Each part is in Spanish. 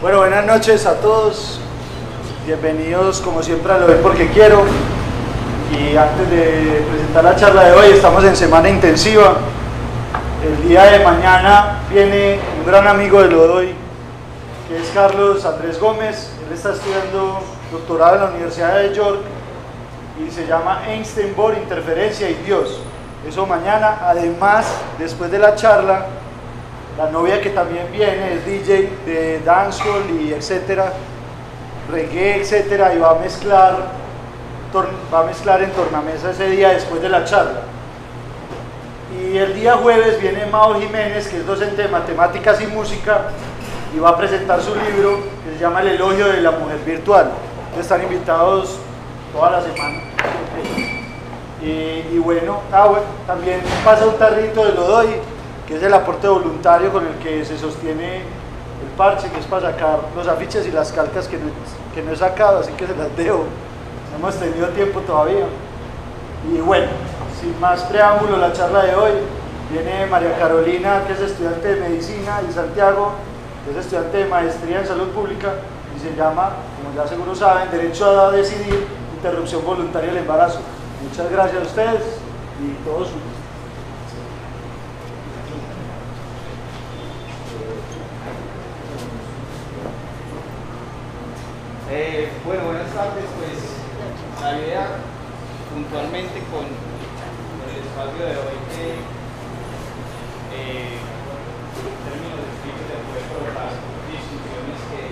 Bueno, buenas noches a todos. Bienvenidos como siempre a Lo Ver Porque Quiero. Y antes de presentar la charla de hoy, estamos en semana intensiva. El día de mañana viene un gran amigo de Lodoy, que es Carlos Andrés Gómez. Él está estudiando doctorado en la Universidad de York y se llama Einstein Bohr, Interferencia y Dios. Eso mañana, además, después de la charla, la novia que también viene es DJ de dancehall y etcétera, reggae, etcétera, y va a mezclar, va a mezclar en tornamesa ese día después de la charla. Y el día jueves viene Mao Jiménez, que es docente de matemáticas y música, y va a presentar su libro que se llama El elogio de la mujer virtual. Están invitados toda la semana. Y, bueno, ah, bueno, también pasa un tarrito de Lodoy, que es el aporte voluntario con el que se sostiene el parche, que es para sacar los afiches y las calcas que no, que no he sacado, así que se las dejo. No hemos tenido tiempo todavía. Y bueno, sin más preámbulo, la charla de hoy viene María Carolina, que es estudiante de medicina, y Santiago, que es estudiante de maestría en salud pública, y se llama, como ya seguro saben, Derecho a Decidir, Interrupción Voluntaria del Embarazo. Muchas gracias a ustedes y todos eh, bueno, buenas tardes. Pues la idea puntualmente con, el espacio de hoy que eh, en términos de de poder provocar discusiones que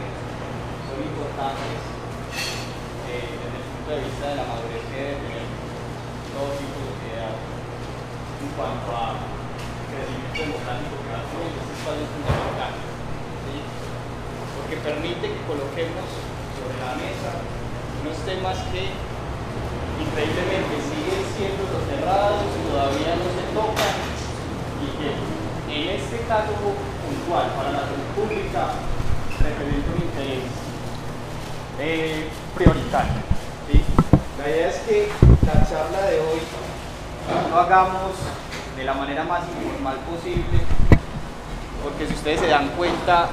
son importantes eh, desde el punto de vista de la madurez que debe tener todo tipo de sociedad en cuanto a crecimiento democrático que va a tener este espacio fundamental. Porque permite que coloquemos sobre la mesa unos temas que increíblemente siguen siendo cerrados, todavía no se tocan y que en este caso puntual para la salud pública representa un interés eh, prioritario. ¿sí? La idea es que la charla de hoy lo hagamos de la manera más informal posible, porque si ustedes se dan cuenta,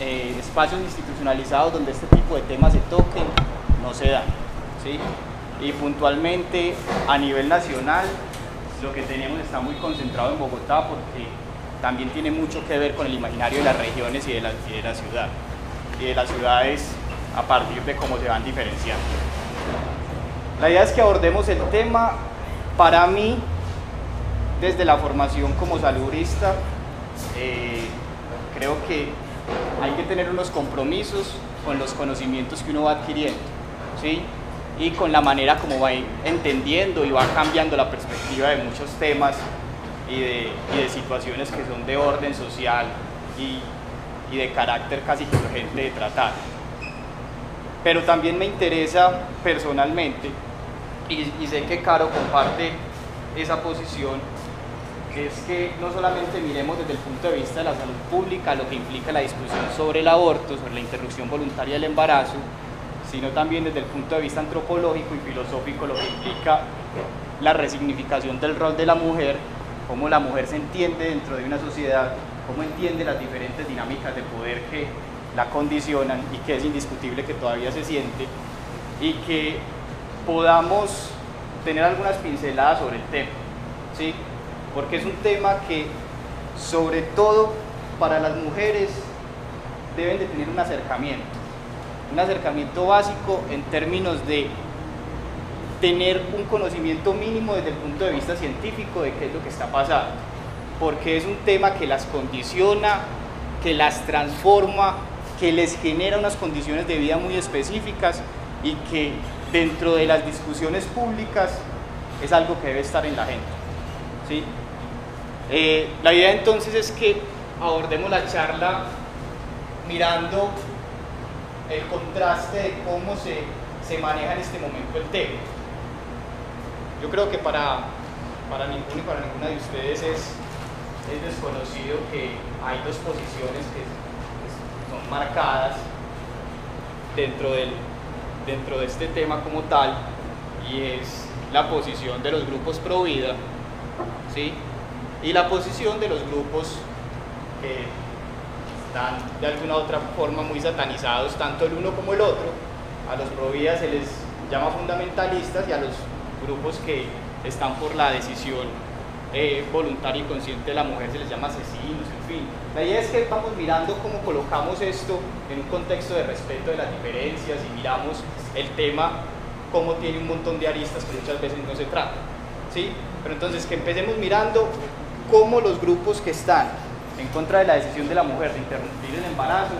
eh, espacios institucionalizados donde este tipo de temas se toquen no se dan. ¿sí? Y puntualmente a nivel nacional, lo que tenemos está muy concentrado en Bogotá porque también tiene mucho que ver con el imaginario de las regiones y de la, ciudad, y de las ciudades a partir de cómo se van diferenciando. La idea es que abordemos el tema, para mí, desde la formación como saludista, eh, creo que hay que tener unos compromisos con los conocimientos que uno va adquiriendo, ¿sí? y con la manera como va entendiendo y va cambiando la perspectiva de muchos temas y de, y de situaciones que son de orden social y, y de carácter casi urgente de tratar. Pero también me interesa personalmente y, sé que Caro comparte esa posición, es que no solamente miremos desde el punto de vista de la salud pública lo que implica la discusión sobre el aborto, sobre la interrupción voluntaria del embarazo, sino también desde el punto de vista antropológico y filosófico lo que implica la resignificación del rol de la mujer, cómo la mujer se entiende dentro de una sociedad, cómo entiende las diferentes dinámicas de poder que la condicionan y que es indiscutible que todavía se siente y que podamos tener algunas pinceladas sobre el tema, ¿sí? Porque es un tema que sobre todo para las mujeres deben de tener un acercamiento, un acercamiento básico en términos de tener un conocimiento mínimo desde el punto de vista científico de qué es lo que está pasando, porque es un tema que las condiciona, que las transforma, que les genera unas condiciones de vida muy específicas y que dentro de las discusiones públicas es algo que debe estar en la agenda. ¿sí? Eh, la idea entonces es que abordemos la charla mirando el contraste de cómo se, se maneja en este momento el tema. Yo creo que para, para ninguno y para ninguna de ustedes es, es desconocido que hay dos posiciones que son marcadas dentro del, dentro de este tema como tal y es la posición de los grupos pro vida ¿sí? Y la posición de los grupos que están de alguna u otra forma muy satanizados, tanto el uno como el otro. A los pro se les llama fundamentalistas y a los grupos que están por la decisión eh, voluntaria y consciente de la mujer se les llama asesinos, en fin. La idea es que vamos mirando cómo colocamos esto en un contexto de respeto de las diferencias y miramos el tema como tiene un montón de aristas que muchas veces no se trata. ¿sí? Pero entonces que empecemos mirando cómo los grupos que están en contra de la decisión de la mujer de interrumpir el embarazo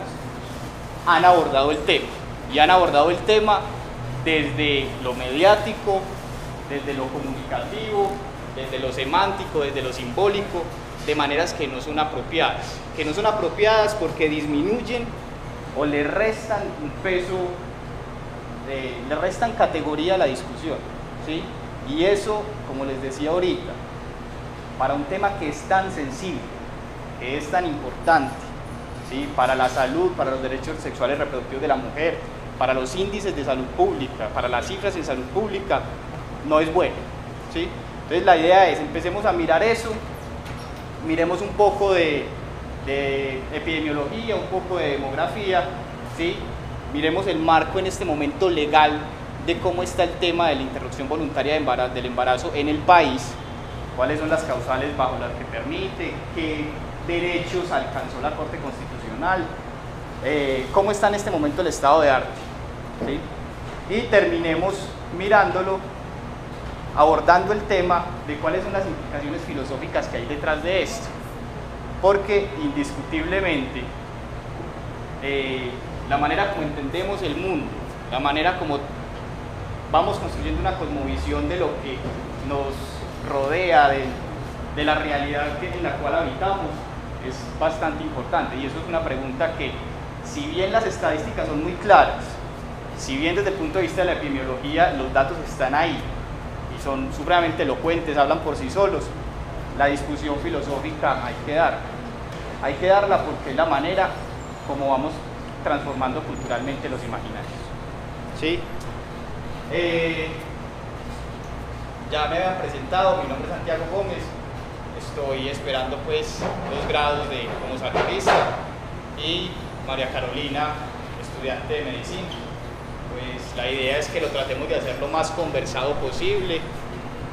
han abordado el tema. Y han abordado el tema desde lo mediático, desde lo comunicativo, desde lo semántico, desde lo simbólico, de maneras que no son apropiadas. Que no son apropiadas porque disminuyen o le restan un peso, le restan categoría a la discusión. ¿sí? Y eso, como les decía ahorita, para un tema que es tan sensible, que es tan importante, ¿sí? para la salud, para los derechos sexuales reproductivos de la mujer, para los índices de salud pública, para las cifras en salud pública, no es bueno. ¿sí? Entonces la idea es, empecemos a mirar eso, miremos un poco de, epidemiología, un poco de demografía, ¿sí? miremos el marco en este momento legal de cómo está el tema de la interrupción voluntaria del embarazo en el país, cuáles son las causales bajo las que permite, qué derechos alcanzó la Corte Constitucional, eh, cómo está en este momento el estado de arte. Y terminemos mirándolo, abordando el tema de cuáles son las implicaciones filosóficas que hay detrás de esto. Porque indiscutiblemente eh, la manera como entendemos el mundo, la manera como vamos construyendo una cosmovisión de lo que nos rodea, de, la realidad en la cual habitamos, es bastante importante. Y eso es una pregunta que, si bien las estadísticas son muy claras, si bien desde el punto de vista de la epidemiología los datos están ahí y son supremamente elocuentes, hablan por sí solos, la discusión filosófica hay que darla. Hay que darla porque es la manera como vamos transformando culturalmente los imaginarios. ¿Sí? Eh, ya me habían presentado, mi nombre es Santiago Gómez, estoy esperando pues dos grados de como saludista y María Carolina, estudiante de medicina. Pues la idea es que lo tratemos de hacer lo más conversado posible,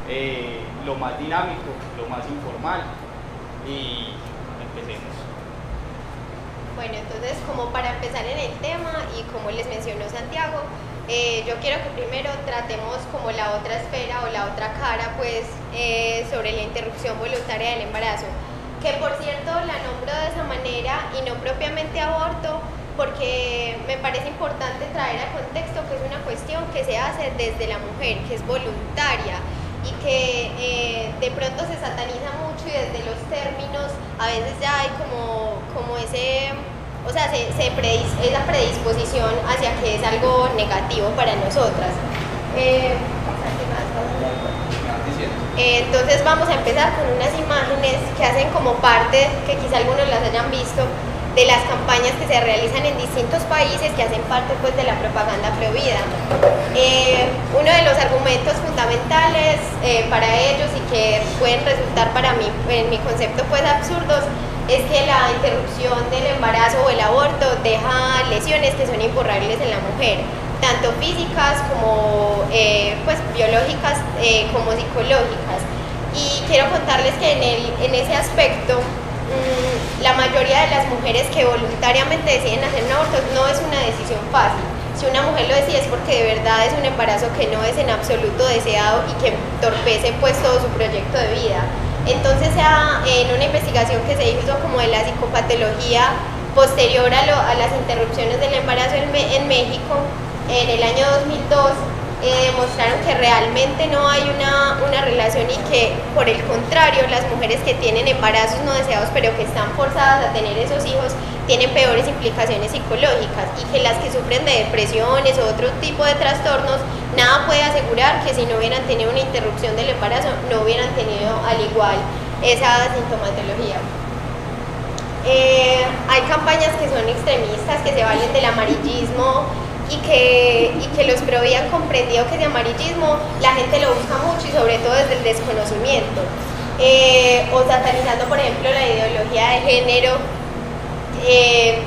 eh, lo más dinámico, lo más informal y empecemos. Bueno, entonces como para empezar en el tema y como les mencionó Santiago, eh, yo quiero que primero tratemos como la otra esfera o la otra cara pues eh, sobre la interrupción voluntaria del embarazo, que por cierto la nombro de esa manera y no propiamente aborto porque me parece importante traer a contexto que es una cuestión que se hace desde la mujer, que es voluntaria y que eh, de pronto se sataniza mucho y desde los términos a veces ya hay como, como ese o sea, se, se esa predisposición hacia que es algo negativo para nosotras. Eh, eh, entonces vamos a empezar con unas imágenes que hacen como parte, que quizá algunos las hayan visto, de las campañas que se realizan en distintos países que hacen parte pues de la propaganda prohibida. Eh, uno de los argumentos fundamentales para ellos y que pueden resultar para mí, en mi concepto pues absurdos, es que la interrupción del embarazo o el aborto deja lesiones que son imborrables en la mujer, tanto físicas como eh, pues, biológicas eh, como psicológicas. Y quiero contarles que en, ese aspecto mm, la mayoría de las mujeres que voluntariamente deciden hacer un aborto no es una decisión fácil. Si una mujer lo decide es porque de verdad es un embarazo que no es en absoluto deseado y que entorpece pues todo su proyecto de vida. Entonces, en una investigación que se hizo como de la psicopatología posterior a, las interrupciones del embarazo en, México, en el año 2002, eh, demostraron que realmente no hay una, una, relación y que, por el contrario, las mujeres que tienen embarazos no deseados pero que están forzadas a tener esos hijos tienen peores implicaciones psicológicas y que las que sufren de depresiones o otro tipo de trastornos, nada puede asegurar que si no hubieran tenido una interrupción del embarazo, no hubieran tenido al igual esa sintomatología. Eh, hay campañas que son extremistas, que se valen del amarillismo y que, y que los pro han comprendido que ese amarillismo la gente lo busca mucho y sobre todo desde el desconocimiento. Eh, o satanizando, por ejemplo, la ideología de género eh,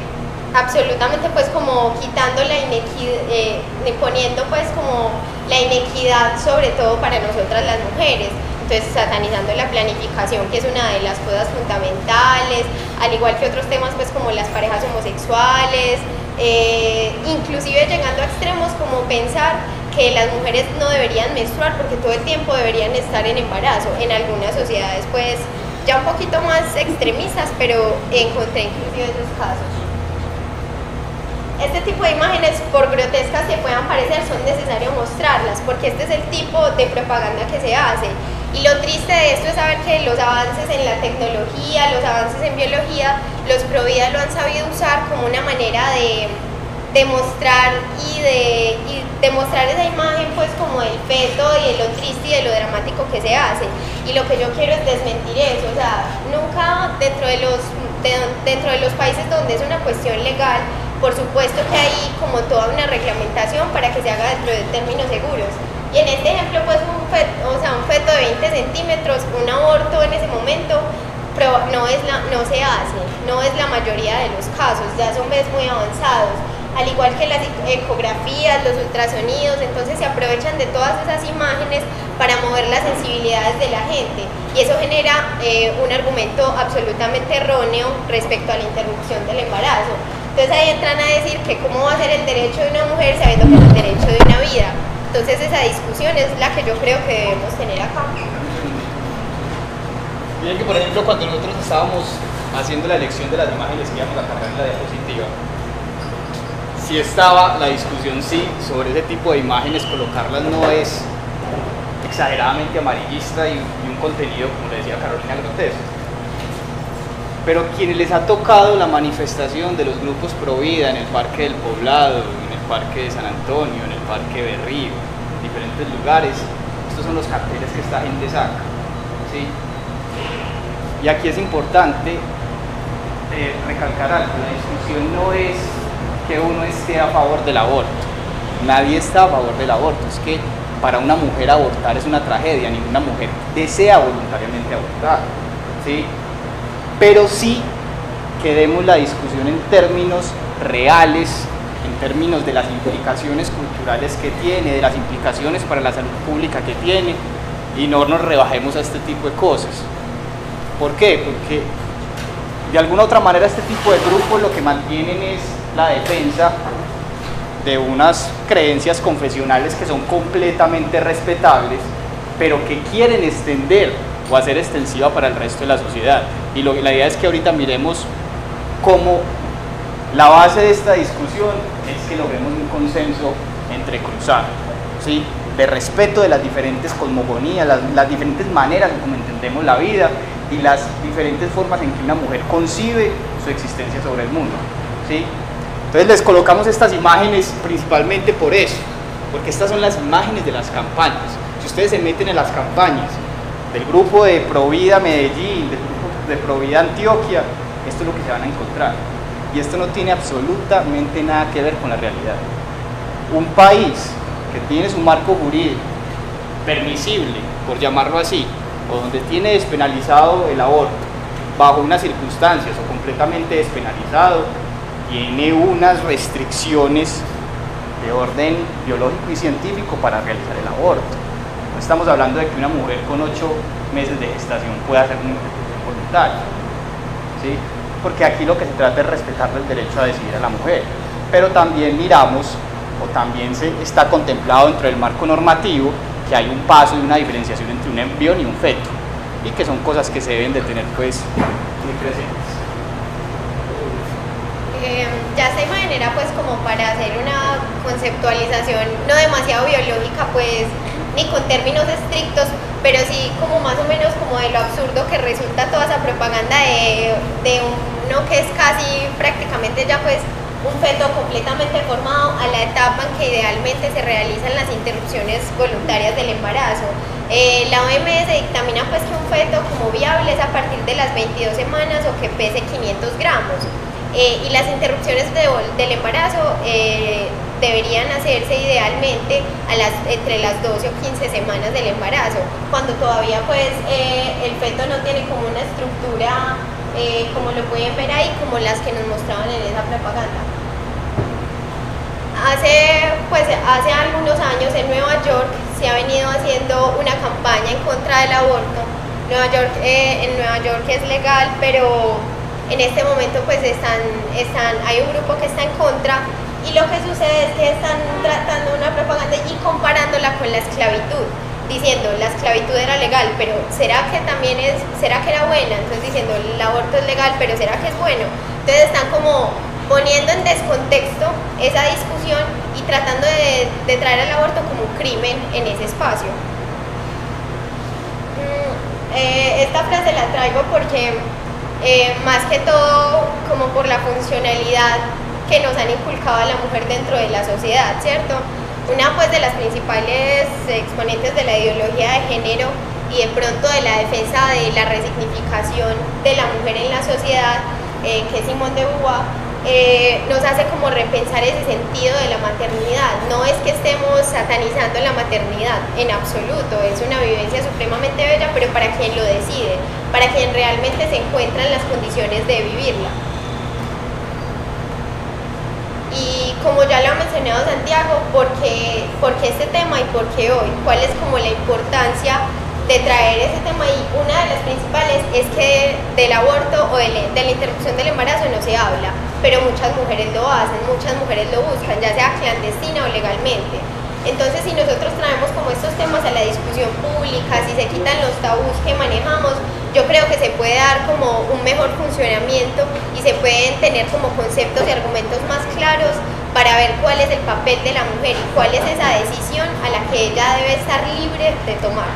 absolutamente pues como quitando la inequidad, eh, poniendo pues como la inequidad sobre todo para nosotras las mujeres. Entonces satanizando la planificación que es una de las cosas fundamentales, al igual que otros temas pues como las parejas homosexuales, eh, inclusive llegando a extremos como pensar que las mujeres no deberían menstruar porque todo el tiempo deberían estar en embarazo. En algunas sociedades pues ya un poquito más extremistas, pero encontré inclusive esos casos. Este tipo de imágenes, por grotescas que puedan parecer, son necesarios mostrarlas, porque este es el tipo de propaganda que se hace. Y lo triste de esto es saber que los avances en la tecnología, los avances en biología, los Provida lo han sabido usar como una manera de, demostrar y de, y demostrar esa imagen pues como del feto y de lo triste y de lo dramático que se hace. Y lo que yo quiero es desmentir eso, o sea, nunca dentro de los, dentro de los países donde es una cuestión legal, por supuesto que hay como toda una reglamentación para que se haga dentro de términos seguros. Y en este ejemplo, pues un feto, o sea, un feto de 20 centímetros, un aborto en ese momento, no, es la, no se hace, no es la mayoría de los casos, ya son veces muy avanzados, al igual que las ecografías, los ultrasonidos, entonces se aprovechan de todas esas imágenes para mover las sensibilidades de la gente y eso genera eh, un argumento absolutamente erróneo respecto a la interrupción del embarazo. Entonces ahí entran a decir que cómo va a ser el derecho de una mujer sabiendo que es el derecho de una vida. Entonces esa discusión es la que yo creo que debemos tener acá. Miren que por ejemplo cuando nosotros estábamos haciendo la elección de las imágenes que íbamos a cargar en la diapositiva, sí estaba la discusión sí sobre ese tipo de imágenes, colocarlas no es exageradamente amarillista y, un contenido, como le decía Carolina, grotesco pero quienes les ha tocado la manifestación de los grupos Provida en el Parque del Poblado, Parque de San Antonio, en el Parque Berrío, en diferentes lugares, estos son los carteles que esta gente saca. ¿sí? Y aquí es importante eh, recalcar algo, la discusión no es que uno esté a favor del aborto, nadie está a favor del aborto, es que para una mujer abortar es una tragedia, ninguna mujer desea voluntariamente abortar. ¿sí? pero sí que demos la discusión en términos reales, en términos de las implicaciones culturales que tiene, de las implicaciones para la salud pública que tiene, y no nos rebajemos a este tipo de cosas. ¿Por qué? Porque de alguna otra manera este tipo de grupos lo que mantienen es la defensa de unas creencias confesionales que son completamente respetables, pero que quieren extender o hacer extensiva para el resto de la sociedad. Y lo, la idea es que ahorita miremos cómo la base de esta discusión es que logremos un consenso entre cruzados, ¿sí? de respeto de las diferentes cosmogonías, las, las diferentes maneras en cómo entendemos la vida y las diferentes formas en que una mujer concibe su existencia sobre el mundo. ¿sí? Entonces les colocamos estas imágenes principalmente por eso, porque estas son las imágenes de las campañas. Si ustedes se meten en las campañas del grupo de Provida Medellín, del grupo de Provida Antioquia, esto es lo que se van a encontrar. Y esto no tiene absolutamente nada que ver con la realidad. Un país que tiene su marco jurídico permisible, por llamarlo así, o donde tiene despenalizado el aborto, bajo unas circunstancias o completamente despenalizado, tiene unas restricciones de orden biológico y científico para realizar el aborto estamos hablando de que una mujer con ocho meses de gestación pueda hacer un voluntaria. ¿sí? Porque aquí lo que se trata es respetar el derecho a decidir a la mujer. Pero también miramos, o también se está contemplado dentro del marco normativo, que hay un paso y una diferenciación entre un embrión y un feto. Y que son cosas que se deben de tener pues muy presentes. Eh, ya se imaginera pues como para hacer una conceptualización no demasiado biológica pues ni con términos estrictos, pero sí como más o menos como de lo absurdo que resulta toda esa propaganda de, de uno que es casi prácticamente ya pues un feto completamente formado a la etapa en que idealmente se realizan las interrupciones voluntarias del embarazo. Eh, la OMS dictamina pues que un feto como viable es a partir de las 22 semanas o que pese 500 gramos. Eh, y las interrupciones del embarazo eh, deberían hacerse idealmente entre las 12 o 15 semanas del embarazo, cuando todavía pues eh, el feto no tiene como una estructura eh, como lo pueden ver ahí, como las que nos mostraban en esa propaganda. Hace, pues, hace algunos años en Nueva York se ha venido haciendo una campaña en contra del aborto. Nueva York, eh, en Nueva York es legal, pero en este momento pues hay un grupo que está en contra y lo que sucede es que están tratando una propaganda y comparándola con la esclavitud, diciendo la esclavitud era legal, pero ¿será que también es, será que era buena? Entonces diciendo el aborto es legal, pero ¿será que es bueno? Entonces están como poniendo en descontexto esa discusión y tratando de, traer el aborto como un crimen en ese espacio. Mm, eh, esta frase la traigo porque eh, más que todo como por la funcionalidad que nos han inculcado a la mujer dentro de la sociedad, ¿cierto? Una pues de las principales exponentes de la ideología de género y de pronto de la defensa de la resignificación de la mujer en la sociedad, eh, que es Simone de Beauvoir, eh, nos hace como repensar ese sentido de la maternidad. No es que estemos satanizando la maternidad, en absoluto, es una vivencia supremamente bella, pero para quien lo decide, para quien realmente se encuentra en las condiciones de vivirla. Y como ya lo ha mencionado Santiago, ¿por qué, este tema y por qué hoy? ¿Cuál es como la importancia de traer ese tema? Y una de las principales es que del aborto o de, de la interrupción del embarazo no se habla, pero muchas mujeres lo hacen, muchas mujeres lo buscan, ya sea clandestina o legalmente. Entonces, si nosotros traemos como estos temas a la discusión pública, si se quitan los tabús que manejamos, yo creo que se puede dar como un mejor funcionamiento y se pueden tener como conceptos y argumentos más claros para ver cuál es el papel de la mujer y cuál es esa decisión a la que ella debe estar libre de tomar.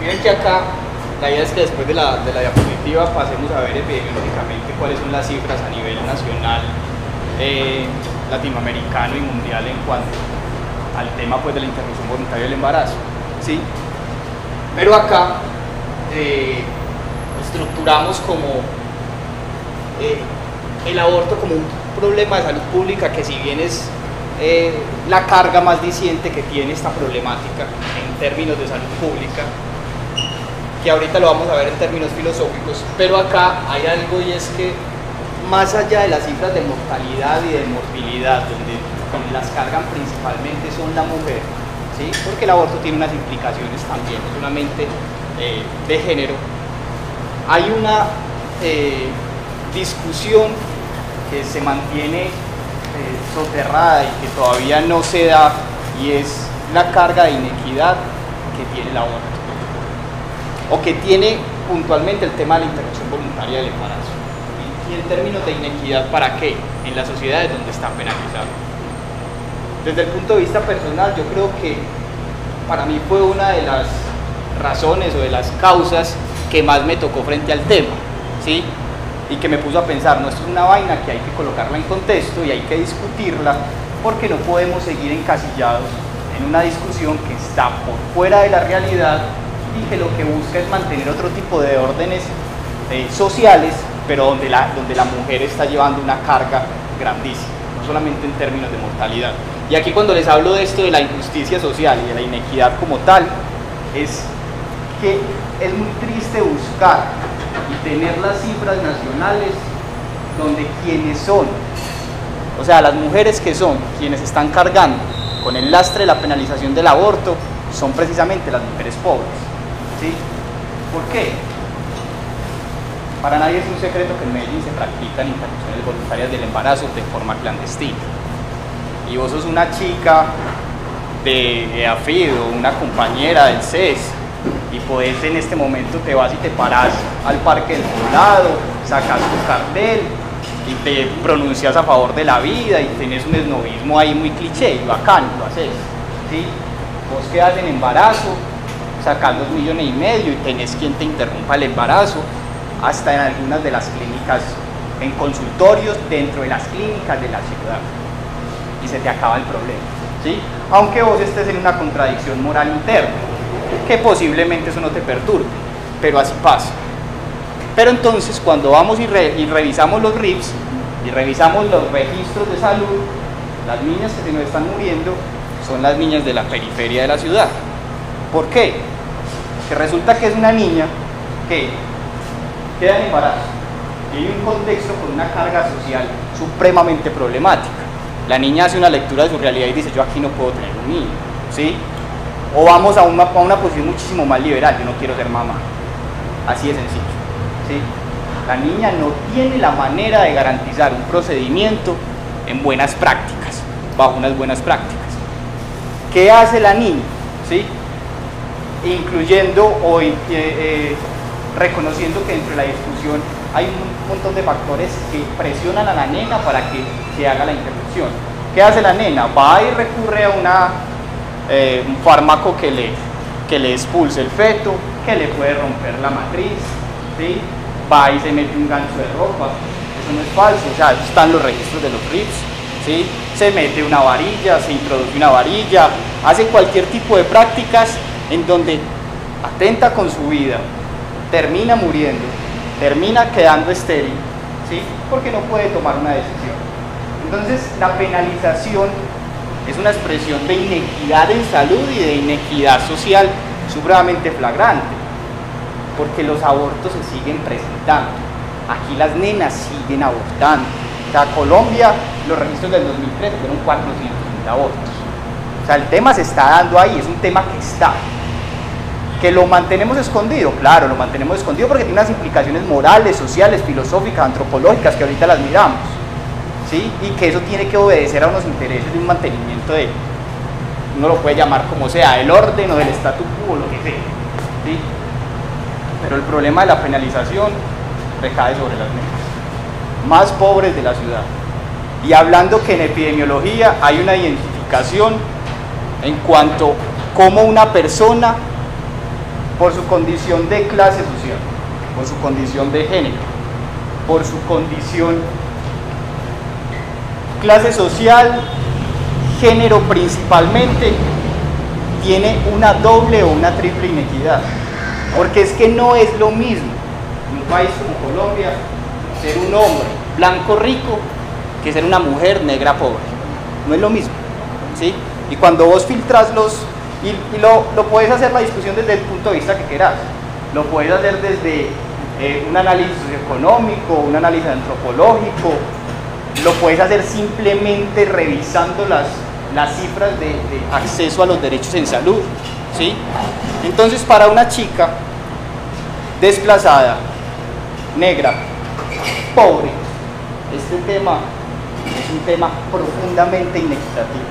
Miren que acá la idea es que después de la, de la diapositiva pasemos a ver epidemiológicamente cuáles son las cifras a nivel nacional. Eh, latinoamericano y mundial en cuanto al tema pues, de la interrupción voluntaria del embarazo. ¿sí? Pero acá eh, estructuramos como eh, el aborto como un problema de salud pública que si bien es eh, la carga más diciente que tiene esta problemática en términos de salud pública, que ahorita lo vamos a ver en términos filosóficos, pero acá hay algo y es que más allá de las cifras de mortalidad y de morbilidad, donde las cargan principalmente son la mujer, ¿sí? porque el aborto tiene unas implicaciones también, no solamente eh, de género, hay una eh, discusión que se mantiene eh, soterrada y que todavía no se da, y es la carga de inequidad que tiene el aborto, o que tiene puntualmente el tema de la interrupción voluntaria del embarazo y en términos de inequidad, ¿para qué? En las sociedades donde está penalizado. Desde el punto de vista personal, yo creo que para mí fue una de las razones o de las causas que más me tocó frente al tema, ¿sí? Y que me puso a pensar, no, esto es una vaina que hay que colocarla en contexto y hay que discutirla porque no podemos seguir encasillados en una discusión que está por fuera de la realidad y que lo que busca es mantener otro tipo de órdenes eh, sociales pero donde la, donde la mujer está llevando una carga grandísima, no solamente en términos de mortalidad. Y aquí cuando les hablo de esto de la injusticia social y de la inequidad como tal, es que es muy triste buscar y tener las cifras nacionales donde quienes son, o sea, las mujeres que son quienes están cargando con el lastre de la penalización del aborto, son precisamente las mujeres pobres. ¿sí? ¿Por qué? Para nadie es un secreto que en Medellín se practican interrupciones voluntarias del embarazo de forma clandestina. Y vos sos una chica de EAFID o una compañera del CES y podés en este momento te vas y te parás al parque del poblado, sacas tu cartel y te pronuncias a favor de la vida y tenés un esnovismo ahí muy cliché y bacán, lo haces. ¿sí? Vos quedas en embarazo, sacas dos millones y medio y tenés quien te interrumpa el embarazo hasta en algunas de las clínicas, en consultorios dentro de las clínicas de la ciudad. Y se te acaba el problema. ¿sí? Aunque vos estés en una contradicción moral interna, que posiblemente eso no te perturbe, pero así pasa. Pero entonces cuando vamos y, revisamos los RIPS y revisamos los registros de salud, las niñas que se nos están muriendo son las niñas de la periferia de la ciudad. ¿Por qué? Que resulta que es una niña que queda en embarazo y hay un contexto con una carga social supremamente problemática. La niña hace una lectura de su realidad y dice, yo aquí no puedo tener un niño, ¿sí? O vamos a una, una posición muchísimo más liberal, yo no quiero ser mamá. Así de sencillo, ¿sí? La niña no tiene la manera de garantizar un procedimiento en buenas prácticas, bajo unas buenas prácticas. ¿Qué hace la niña? ¿Sí? Incluyendo o eh, eh, reconociendo que dentro de la discusión hay un montón de factores que presionan a la nena para que se haga la interrupción. ¿Qué hace la nena? Va y recurre a eh, un fármaco que le, que le expulse el feto, que le puede romper la matriz, ¿sí? va y se mete un gancho de ropa, eso no es falso, o sea, están los registros de los RIPS, ¿sí? se mete una varilla, se introduce una varilla, hace cualquier tipo de prácticas en donde atenta con su vida, termina muriendo, termina quedando estéril, ¿sí? porque no puede tomar una decisión. Entonces, la penalización es una expresión de inequidad en salud y de inequidad social supremamente flagrante, porque los abortos se siguen presentando. Aquí las nenas siguen abortando. O sea, Colombia, los registros del 2013 fueron 400.000 abortos. O sea, el tema se está dando ahí, es un tema que está. Que lo mantenemos escondido, claro, lo mantenemos escondido porque tiene unas implicaciones morales, sociales, filosóficas, antropológicas que ahorita las miramos. ¿sí? Y que eso tiene que obedecer a unos intereses de un mantenimiento de, uno lo puede llamar como sea, el orden o del statu quo, lo que sea. ¿sí? Pero el problema de la penalización recae sobre las nenas, más pobres de la ciudad. Y hablando que en epidemiología hay una identificación en cuanto como una persona, por su condición de clase social, por su condición de género, por su condición clase social, género principalmente, tiene una doble o una triple inequidad. Porque es que no es lo mismo en un país como Colombia ser un hombre blanco rico que ser una mujer negra pobre. No es lo mismo. ¿sí? Y cuando vos filtras los... Y, lo, lo, puedes hacer la discusión desde el punto de vista que quieras. Lo puedes hacer desde eh, un análisis económico, un análisis antropológico, lo puedes hacer simplemente revisando las, las cifras de, de, acceso a los derechos en salud. ¿sí? Entonces, para una chica desplazada, negra, pobre, este tema es un tema profundamente inequitativo,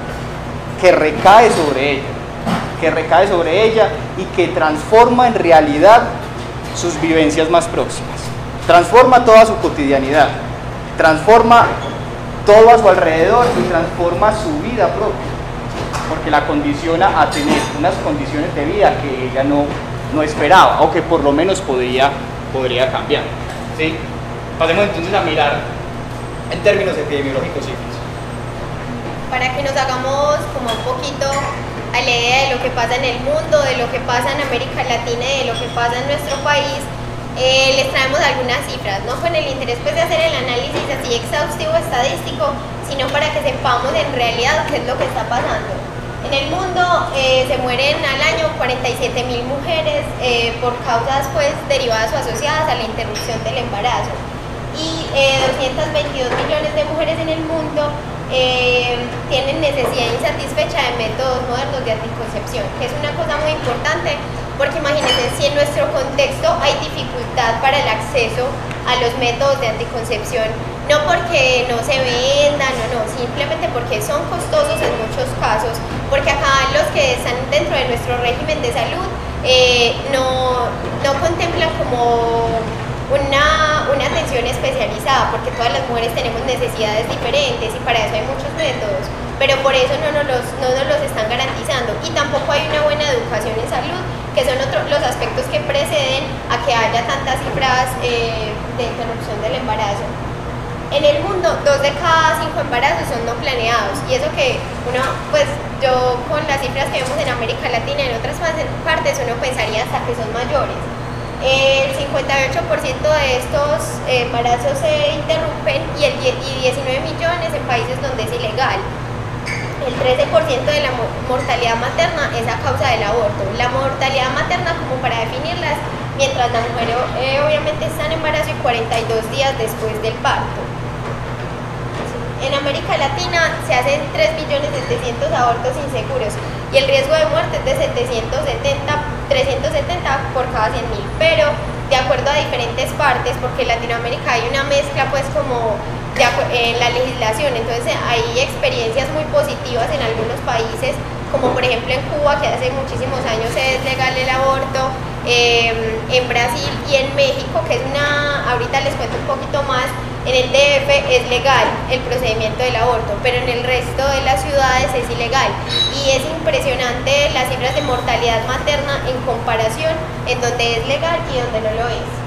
que recae sobre ella, que recae sobre ella y que transforma en realidad sus vivencias más próximas, transforma toda su cotidianidad, transforma todo a su alrededor y transforma su vida propia, porque la condiciona a tener unas condiciones de vida que ella no, no esperaba o que por lo menos podría, podría cambiar. ¿sí? Pasemos entonces a mirar en términos epidemiológicos. Para que nos hagamos como un poquito a la idea de lo que pasa en el mundo, de lo que pasa en América Latina y de lo que pasa en nuestro país, eh, les traemos algunas cifras, no con el interés pues, de hacer el análisis así exhaustivo estadístico, sino para que sepamos en realidad qué es lo que está pasando. En el mundo eh, se mueren al año 47 mil mujeres eh, por causas pues, derivadas o asociadas a la interrupción del embarazo y 222 millones de mujeres en el mundo tienen necesidad insatisfecha de métodos modernos de anticoncepción, que es una cosa muy importante porque imagínense, si en nuestro contexto hay dificultad para el acceso a los métodos de anticoncepción, no porque no se vendan, no, no, simplemente porque son costosos en muchos casos, porque acá los que están dentro de nuestro régimen de salud eh, no, no contemplan como una, una, atención especializada, porque todas las mujeres tenemos necesidades diferentes y para eso hay muchos métodos, pero por eso no nos los, no nos los están garantizando y tampoco hay una buena educación en salud que son otros los aspectos que preceden a que haya tantas cifras eh, de interrupción del embarazo. En el mundo, dos de cada cinco embarazos son no planeados y eso que uno, pues yo con las cifras que vemos en América Latina y en otras partes, uno pensaría hasta que son mayores. El 58% de estos embarazos se interrumpen y, el, y 19 millones en países donde es ilegal el 13% de la mortalidad materna es a causa del aborto. La mortalidad materna, como para definirlas, mientras la mujer eh, obviamente está en embarazo y 42 días después del parto. En América Latina se hacen 3.700.000 abortos inseguros y el riesgo de muerte es de 770, 370 por cada 100.000, pero de acuerdo a diferentes partes, porque en Latinoamérica hay una mezcla pues como en la legislación, entonces hay experiencias muy positivas en algunos países, como por ejemplo en Cuba, que hace muchísimos años es legal el aborto, em, en Brasil y en México, que es una, ahorita les cuento un poquito más, en el DF es legal el procedimiento del aborto, pero en el resto de las ciudades es ilegal. Y es impresionante las cifras de mortalidad materna en comparación en donde es legal y donde no lo es.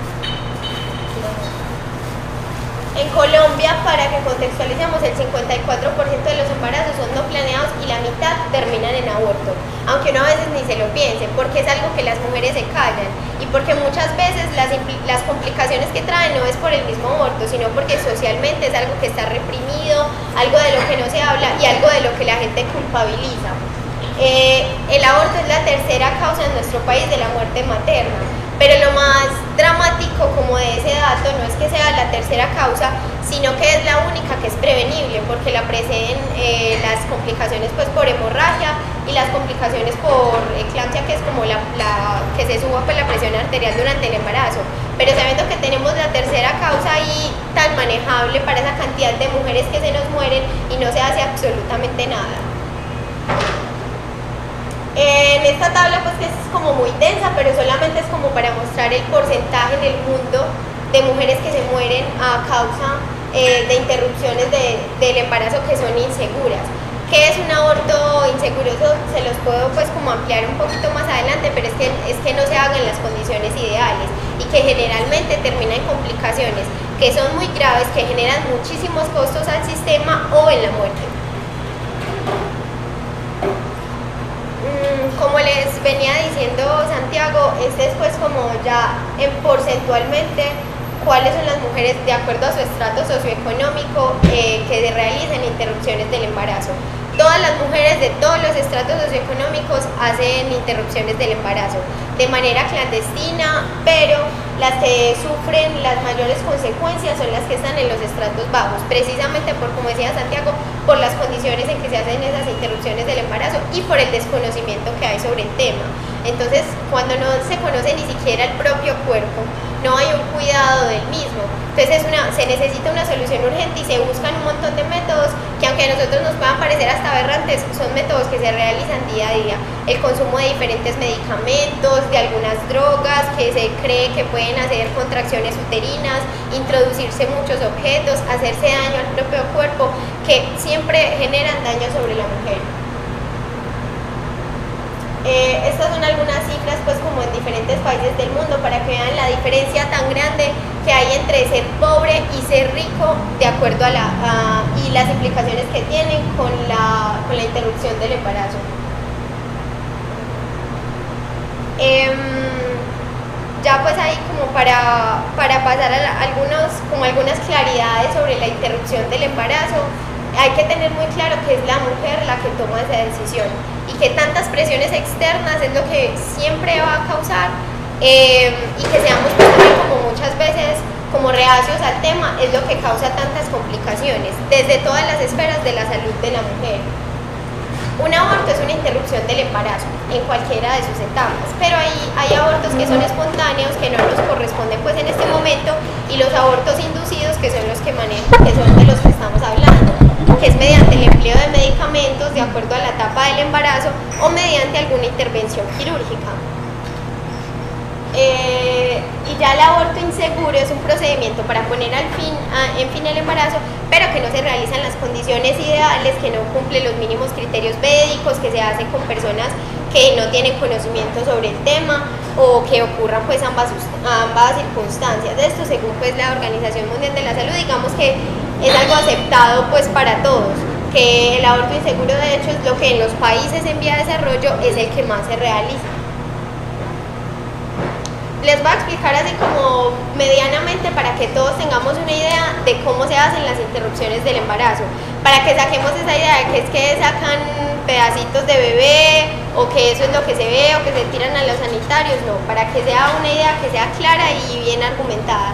En Colombia, para que contextualicemos, el 54% de los embarazos son no planeados y la mitad terminan en aborto, aunque uno a veces ni se lo piense, porque es algo que las mujeres se callan y porque muchas veces las, complicaciones que traen no es por el mismo aborto, sino porque socialmente es algo que está reprimido, algo de lo que no se habla y algo de lo que la gente culpabiliza. Eh, el aborto es la tercera causa en nuestro país de la muerte materna pero lo más dramático como de ese dato no es que sea la tercera causa, sino que es la única que es prevenible, porque la preceden eh, las complicaciones pues por hemorragia y las complicaciones por eclampsia, que es como la, que se suba pues la presión arterial durante el embarazo. Pero sabiendo que tenemos la tercera causa ahí tan manejable para esa cantidad de mujeres que se nos mueren y no se hace absolutamente nada. En esta tabla pues que es como muy densa, pero solamente es como para mostrar el porcentaje en el mundo de mujeres que se mueren a causa eh, de interrupciones del embarazo que son inseguras. ¿Qué es un aborto inseguro? se los puedo pues como ampliar un poquito más adelante, pero es que, es que no se hagan las condiciones ideales y que generalmente termina en complicaciones que son muy graves, que generan muchísimos costos al sistema o en la muerte. como les venía diciendo Santiago, este es pues como ya en porcentualmente cuáles son las mujeres de acuerdo a su estrato socioeconómico eh, que realizan interrupciones del embarazo. Todas las mujeres de todos los estratos socioeconómicos hacen interrupciones del embarazo de manera clandestina, pero las que sufren las mayores consecuencias son las que están en los estratos bajos, precisamente por, como decía Santiago, por las condiciones en que se hacen esas interrupciones del embarazo y por el desconocimiento que hay sobre el tema. Entonces, cuando no se conoce ni siquiera el propio cuerpo, no hay un cuidado del mismo. Entonces una, se necesita una solución urgente y se buscan un montón de métodos que aunque a nosotros nos puedan parecer hasta aberrantes, son métodos que se realizan día a día. El consumo de diferentes medicamentos, de algunas drogas que se cree que pueden hacer contracciones uterinas, introducirse muchos objetos, hacerse daño al propio cuerpo, que siempre generan daño sobre la mujer. Eh, estas son algunas cifras pues como en diferentes países del mundo para que vean la diferencia tan grande que hay entre ser pobre y ser rico de acuerdo a la y las implicaciones que tienen con la, con la interrupción del embarazo. Em, ya pues ahí como para, para pasar a algunos, como algunas claridades sobre la interrupción del embarazo, hay que tener muy claro que es la mujer la que toma esa decisión y que tantas presiones externas es lo que siempre va a causar eh, y que seamos pues, como muchas veces como reacios al tema es lo que causa tantas complicaciones desde todas las esferas de la salud de la mujer. Un aborto es una interrupción del embarazo en cualquiera de sus etapas, pero hay, hay abortos que son espontáneos, que no nos corresponden pues en este momento, y los abortos inducidos que son los que manejan, que son de los que estamos hablando que es mediante el empleo de medicamentos de acuerdo a la etapa del embarazo o mediante alguna intervención quirúrgica. Eh, y ya el aborto inseguro es un procedimiento para poner al fin, en fin el embarazo, pero que no se realiza en las condiciones ideales, que no cumple los mínimos criterios médicos, que se hace con personas que no tienen conocimiento sobre el tema o que ocurran pues ambas, ambas circunstancias. Esto, según pues la Organización Mundial de la Salud, digamos que es algo aceptado pues para todos, que el aborto inseguro de hecho es lo que en los países en vía de desarrollo es el que más se realiza. Les voy a explicar así como medianamente para que todos tengamos una idea de cómo se hacen las interrupciones del embarazo, para que saquemos esa idea de que es que sacan pedacitos de bebé o que eso es lo que se ve o que se tiran a los sanitarios, no, para que sea una idea que sea clara y bien argumentada.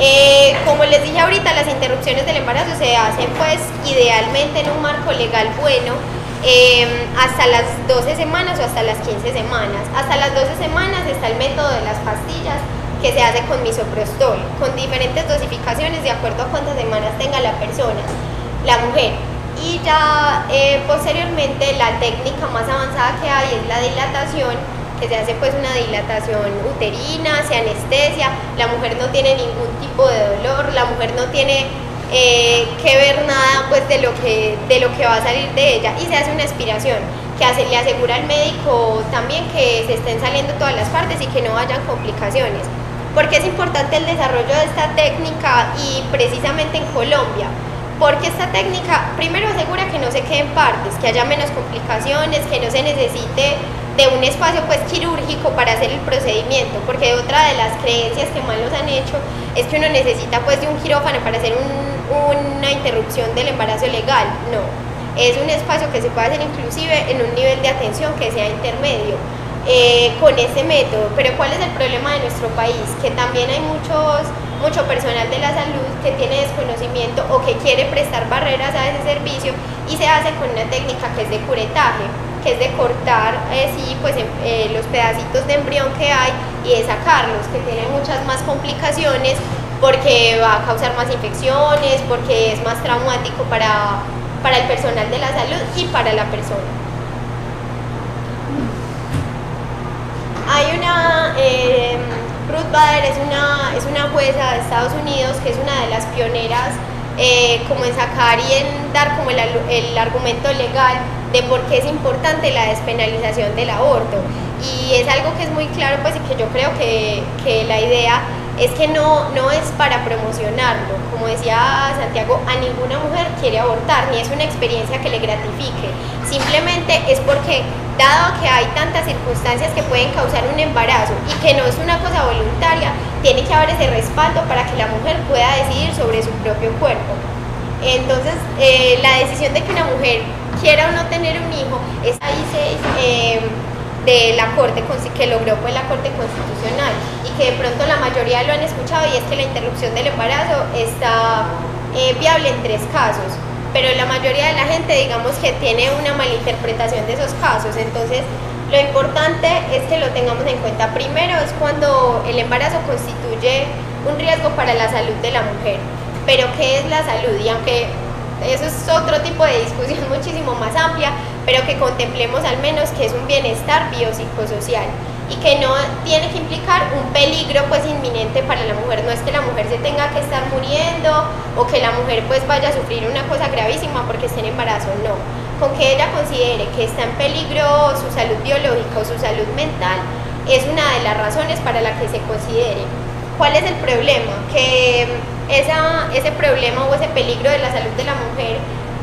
Eh, como les dije ahorita, las interrupciones del embarazo se hacen pues idealmente en un marco legal bueno, em, hasta las 12 semanas o hasta las 15 semanas. Hasta las 12 semanas está el método de las pastillas que se hace con misoprostol, con diferentes dosificaciones de acuerdo a cuántas semanas tenga la persona, la mujer. Y ya eh, posteriormente la técnica más avanzada que hay es la dilatación, que se hace pues una dilatación uterina, se anestesia, la mujer no tiene ningún tipo de dolor, la mujer no tiene eh, que ver nada pues de lo, que, de lo que va a salir de ella y se hace una aspiración que hace, le asegura al médico también que se estén saliendo todas las partes y que no hayan complicaciones. Porque es importante el desarrollo de esta técnica y precisamente en Colombia? Porque esta técnica primero asegura que no se queden partes, que haya menos complicaciones, que no se necesite de un espacio pues quirúrgico para hacer el procedimiento, porque otra de las creencias que más los han hecho es que uno necesita pues de un quirófano para hacer una interrupción del embarazo legal. No, es un espacio que se puede hacer inclusive en un nivel de atención que sea intermedio. Eh, con ese método. Pero ¿cuál es el problema de nuestro país? Que también hay muchos, mucho personal de la salud que tiene desconocimiento o que quiere prestar barreras a ese servicio y se hace con una técnica que es de curetaje que es de cortar eh, sí, pues, eh, los pedacitos de embrión que hay y de sacarlos, que tienen muchas más complicaciones porque va a causar más infecciones, porque es más traumático para, para el personal de la salud y para la persona. Hay una, eh, Ruth Bader es una, es una jueza de Estados Unidos que es una de las pioneras eh, como en sacar y en dar como el, el argumento legal de por qué es importante la despenalización del aborto. Y es algo que es muy claro, pues, y que yo creo que, que la idea es que no, no es para promocionarlo. Como decía Santiago, a ninguna mujer quiere abortar, ni es una experiencia que le gratifique. Simplemente es porque, dado que hay tantas circunstancias que pueden causar un embarazo y que no es una cosa voluntaria, tiene que haber ese respaldo para que la mujer pueda decidir sobre su propio cuerpo. Entonces, eh, la decisión de que una mujer quiera o no tener un hijo es ahí eh, de la Corte que logró pues la Corte Constitucional y que de pronto la mayoría lo han escuchado y es que la interrupción del embarazo está eh, viable en tres casos pero la mayoría de la gente digamos que tiene una malinterpretación de esos casos. Entonces lo importante es que lo tengamos en cuenta. Primero es cuando el embarazo constituye un riesgo para la salud de la mujer. Pero ¿qué es la salud? y aunque eso es otro tipo de discusión muchísimo más amplia, pero que contemplemos al menos que es un bienestar biopsicosocial y que no tiene que implicar un peligro pues inminente para la mujer, no es que la mujer se tenga que estar muriendo o que la mujer pues vaya a sufrir una cosa gravísima porque esté en embarazo, no, con que ella considere que está en peligro su salud biológica o su salud mental es una de las razones para la que se considere. ¿Cuál es el problema? Que esa, ese problema o ese peligro de la salud de la mujer,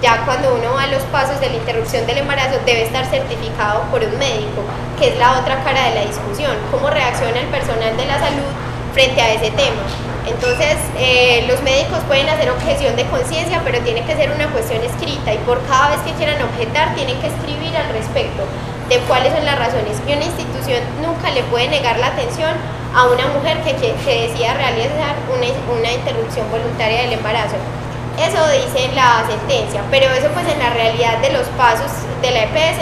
ya cuando uno va a los pasos de la interrupción del embarazo, debe estar certificado por un médico, que es la otra cara de la discusión. ¿Cómo reacciona el personal de la salud frente a ese tema? Entonces, eh, los médicos pueden hacer objeción de conciencia, pero tiene que ser una cuestión escrita y por cada vez que quieran objetar, tienen que escribir al respecto de cuáles son las razones. Y una institución nunca le puede negar la atención a una mujer que, que, decida realizar una, una, interrupción voluntaria del embarazo. Eso dice la sentencia, pero eso pues en la realidad de los pasos de la EPS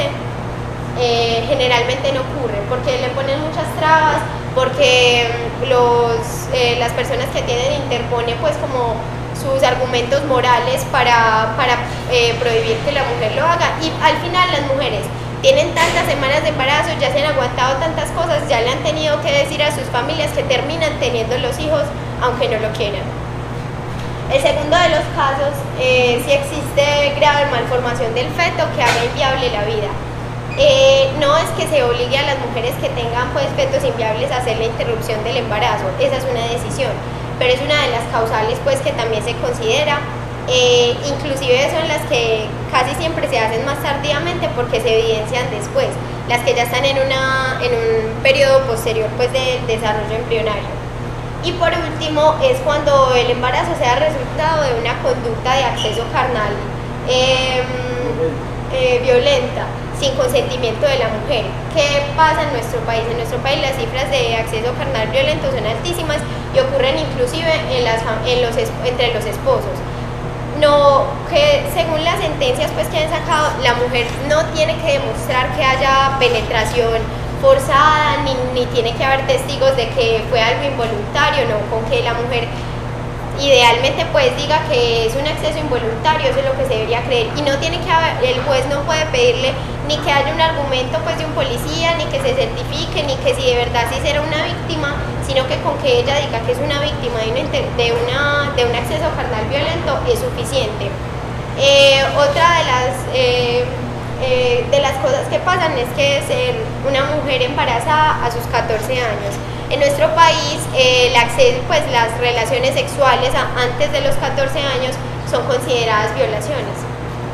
eh, generalmente no ocurre, porque le ponen muchas trabas, porque mm, los, eh, las personas que tienen interponen pues como sus argumentos morales para, para eh, prohibir que la mujer lo haga y al final las mujeres tienen tantas semanas de embarazo, ya se han aguantado tantas cosas, ya le han tenido que decir a sus familias que terminan teniendo los hijos aunque no lo quieran. El segundo de los casos, eh, si existe grave malformación del feto que haga inviable la vida. Eh, no es que se obligue a las mujeres que tengan pues, fetos inviables a hacer la interrupción del embarazo, esa es una decisión, pero es una de las causales pues, que también se considera eh, inclusive son las que casi siempre se hacen más tardíamente porque se evidencian después, las que ya están en, una, en un periodo posterior pues, del desarrollo embrionario. Y por último es cuando el embarazo sea resultado de una conducta de acceso carnal em, eh, violenta sin consentimiento de la mujer. ¿Qué pasa en nuestro país? En nuestro país las cifras de acceso carnal violento son altísimas y ocurren inclusive en las, en los, entre los esposos. No, que según las sentencias pues, que han sacado, la mujer no tiene que demostrar que haya penetración forzada, ni, ni tiene que haber testigos de que fue algo involuntario, no, con que la mujer idealmente pues diga que es un acceso involuntario, eso es lo que se debería creer. Y no tiene que haber, el juez no puede pedirle ni que haya un argumento pues de un policía, ni que se certifique, ni que si de verdad sí será una víctima, sino que con que ella diga que es una víctima de, una, de un acceso carnal violento es suficiente. Eh, otra de las, eh, eh, de las cosas que pasan es que ser una mujer embarazada a sus 14 años en nuestro país, eh, acceso, pues las relaciones sexuales antes de los 14 años son consideradas violaciones.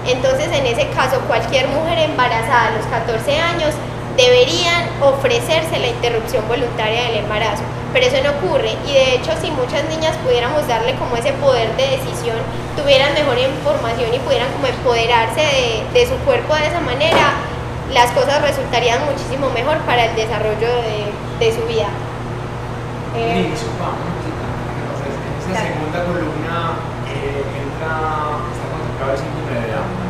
Entonces, en ese caso, cualquier mujer embarazada a los 14 años deberían ofrecerse la interrupción voluntaria del embarazo, pero eso no ocurre y de hecho si muchas niñas pudiéramos darle como ese poder de decisión, tuvieran mejor información y pudieran como empoderarse de, su cuerpo de esa manera, las cosas resultarían muchísimo mejor para el desarrollo de su vida. Eh, en esa segunda columna eh, entra, está contemplado el síndrome de Down.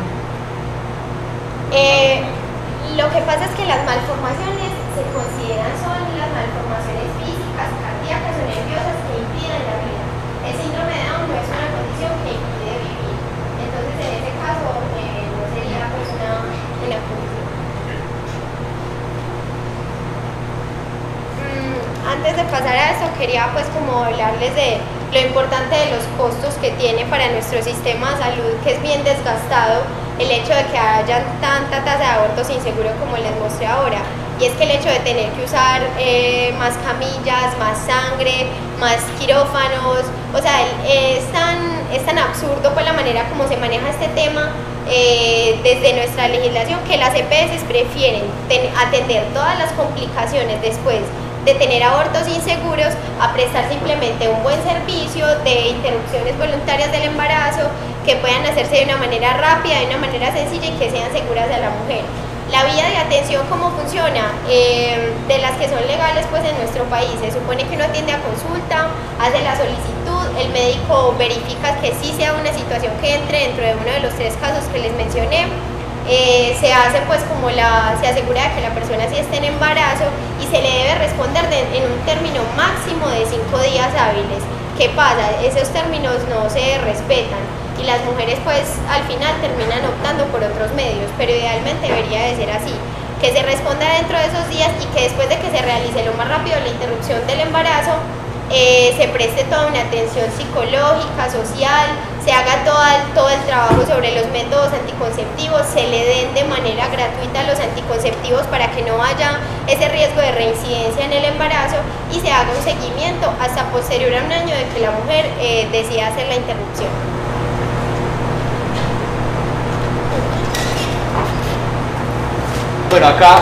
Eh, lo que pasa es que las malformaciones se consideran son las malformaciones físicas, cardíacas o nerviosas que impiden la vida. El síndrome de Down no es una condición que impide vivir. Entonces, en ese caso, eh, no sería pues una, una antes de pasar a eso quería pues como hablarles de lo importante de los costos que tiene para nuestro sistema de salud que es bien desgastado el hecho de que haya tanta tasa de abortos inseguro como les mostré ahora y es que el hecho de tener que usar eh, más camillas, más sangre, más quirófanos, o sea, es tan, es tan absurdo pues la manera como se maneja este tema eh, desde nuestra legislación que las EPS prefieren atender todas las complicaciones después de tener abortos inseguros a prestar simplemente un buen servicio de interrupciones voluntarias del embarazo que puedan hacerse de una manera rápida, de una manera sencilla y que sean seguras a la mujer. La vía de atención, ¿cómo funciona? Eh, de las que son legales pues en nuestro país, se supone que uno atiende a consulta, hace la solicitud, el médico verifica que sí sea una situación que entre dentro de uno de los tres casos que les mencioné, eh, se hace pues como la, se asegura de que la persona sí esté en embarazo y se le debe responder en un término máximo de cinco días hábiles. ¿Qué pasa? Esos términos no se respetan y las mujeres pues al final terminan optando por otros medios, pero idealmente debería de ser así que se responda dentro de esos días y que después de que se realice lo más rápido la interrupción del embarazo, eh, se preste toda una atención psicológica, social, se haga todo el, trabajo sobre los métodos anticonceptivos, se le den de manera gratuita los anticonceptivos para que no haya ese riesgo de reincidencia en el embarazo y se haga un seguimiento hasta posterior a un año de que la mujer eh, decida hacer la interrupción. Bueno, acá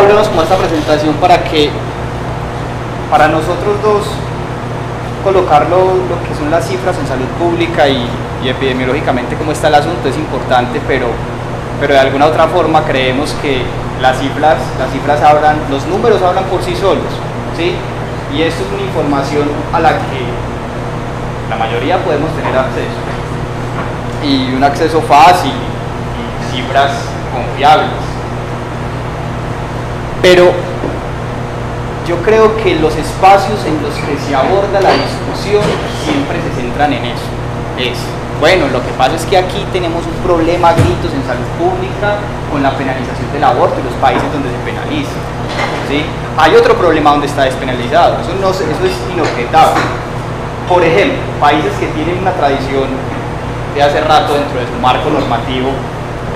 volvemos con esta presentación para que para nosotros dos, colocarlo lo que son las cifras en salud pública y, epidemiológicamente cómo está el asunto es importante, pero, pero de alguna otra forma creemos que las cifras, las cifras hablan, los números hablan por sí solos, ¿sí? Y esto es una información a la que la mayoría podemos tener acceso. Y un acceso fácil y cifras confiables. Pero yo creo que los espacios en los que se aborda la discusión siempre se centran en eso. Es, bueno, lo que pasa es que aquí tenemos un problema gritos en salud pública con la penalización del aborto en los países donde se penaliza. ¿sí? Hay otro problema donde está despenalizado, eso, no, eso es inobjetable. Por ejemplo, países que tienen una tradición de hace rato dentro de su marco normativo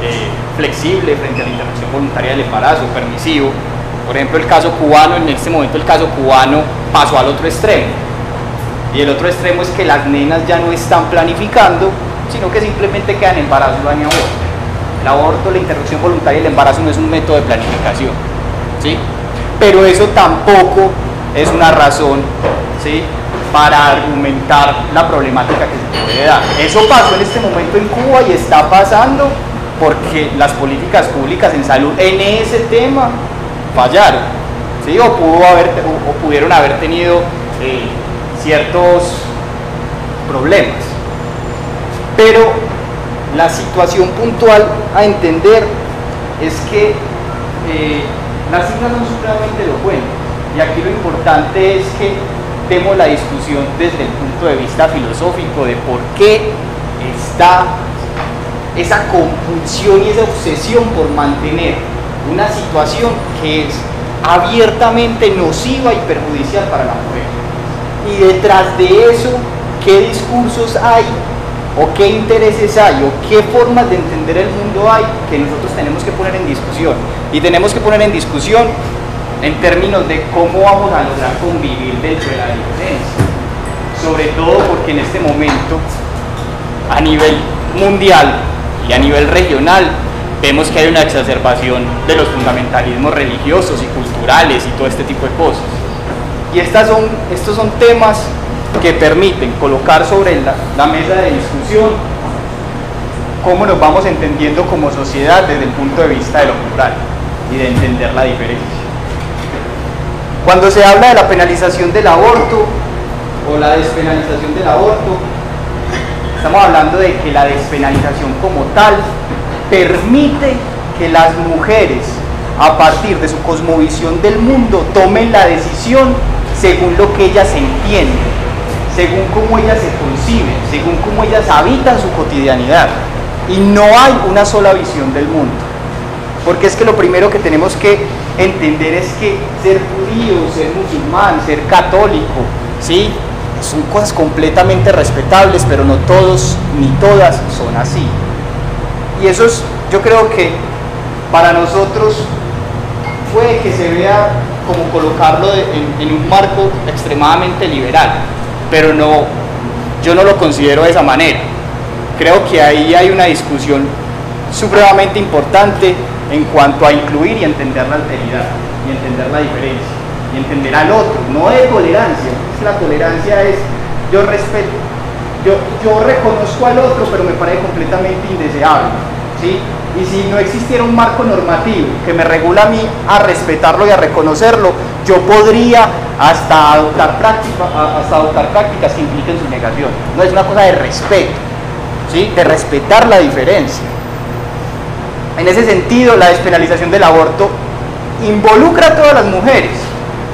eh, flexible frente a la interrupción voluntaria del embarazo, permisivo, por ejemplo, el caso cubano, en este momento el caso cubano pasó al otro extremo. Y el otro extremo es que las nenas ya no están planificando, sino que simplemente quedan embarazo y aborto. El aborto, la interrupción voluntaria y el embarazo no es un método de planificación. ¿sí? Pero eso tampoco es una razón ¿sí? para argumentar la problemática que se puede dar. Eso pasó en este momento en Cuba y está pasando porque las políticas públicas en salud en ese tema fallaron, ¿sí? o, pudo haber, o, pudieron haber tenido eh, ciertos problemas. Pero la situación puntual a entender es que eh, las cifras son supremamente elocuentes y aquí lo importante es que demos la discusión desde el punto de vista filosófico de por qué está esa compulsión y esa obsesión por mantener una situación que es abiertamente nociva y perjudicial para la mujer. Y detrás de eso, ¿qué discursos hay o qué intereses hay o qué formas de entender el mundo hay que nosotros tenemos que poner en discusión. Y tenemos que poner en discusión en términos de cómo vamos a lograr convivir dentro de la diferencia. Sobre todo porque en este momento, a nivel mundial y a nivel regional, vemos que hay una exacerbación de los fundamentalismos religiosos y culturales y todo este tipo de cosas. Y estas son, estos son temas que permiten colocar sobre la, la mesa de discusión cómo nos vamos entendiendo como sociedad desde el punto de vista de lo plural y de entender la diferencia. Cuando se habla de la penalización del aborto o la despenalización del aborto, estamos hablando de que la despenalización como tal permite que las mujeres, a partir de su cosmovisión del mundo, tomen la decisión según lo que ellas entienden, según cómo ellas se conciben, según cómo ellas habitan su cotidianidad. Y no hay una sola visión del mundo. Porque es que lo primero que tenemos que entender es que ser judío, ser musulmán, ser católico, ¿sí? Son cosas completamente respetables, pero no todos ni todas son así. Y eso es, yo creo que para nosotros puede que se vea como colocarlo en, un marco extremadamente liberal, pero no, yo no lo considero de esa manera. Creo que ahí hay una discusión supremamente importante en cuanto a incluir y entender la alteridad, y entender la diferencia, y entender al otro, no de tolerancia, la tolerancia es yo respeto, yo, reconozco al otro, pero me parece completamente indeseable, ¿sí? Y si no existiera un marco normativo que me regula a mí a respetarlo y a reconocerlo, yo podría hasta adoptar, práctica, hasta adoptar prácticas que impliquen su negación. No es una cosa de respeto, ¿sí? de respetar la diferencia. En ese sentido, la despenalización del aborto involucra a todas las mujeres,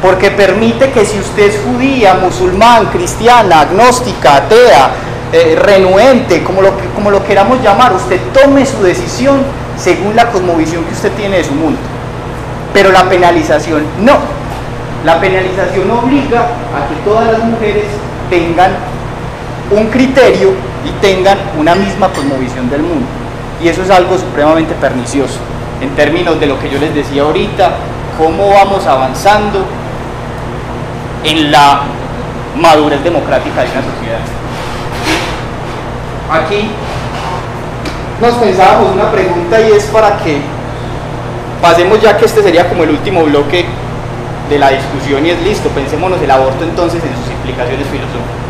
porque permite que si usted es judía, musulmán, cristiana, agnóstica, atea, eh, renuente, como lo, como lo queramos llamar, usted tome su decisión según la cosmovisión que usted tiene de su mundo. Pero la penalización no. La penalización obliga a que todas las mujeres tengan un criterio y tengan una misma cosmovisión del mundo. Y eso es algo supremamente pernicioso en términos de lo que yo les decía ahorita, cómo vamos avanzando en la madurez democrática de una sociedad. Aquí nos pensábamos una pregunta y es para que pasemos ya que este sería como el último bloque de la discusión y es listo, pensémonos el aborto entonces en sus implicaciones filosóficas.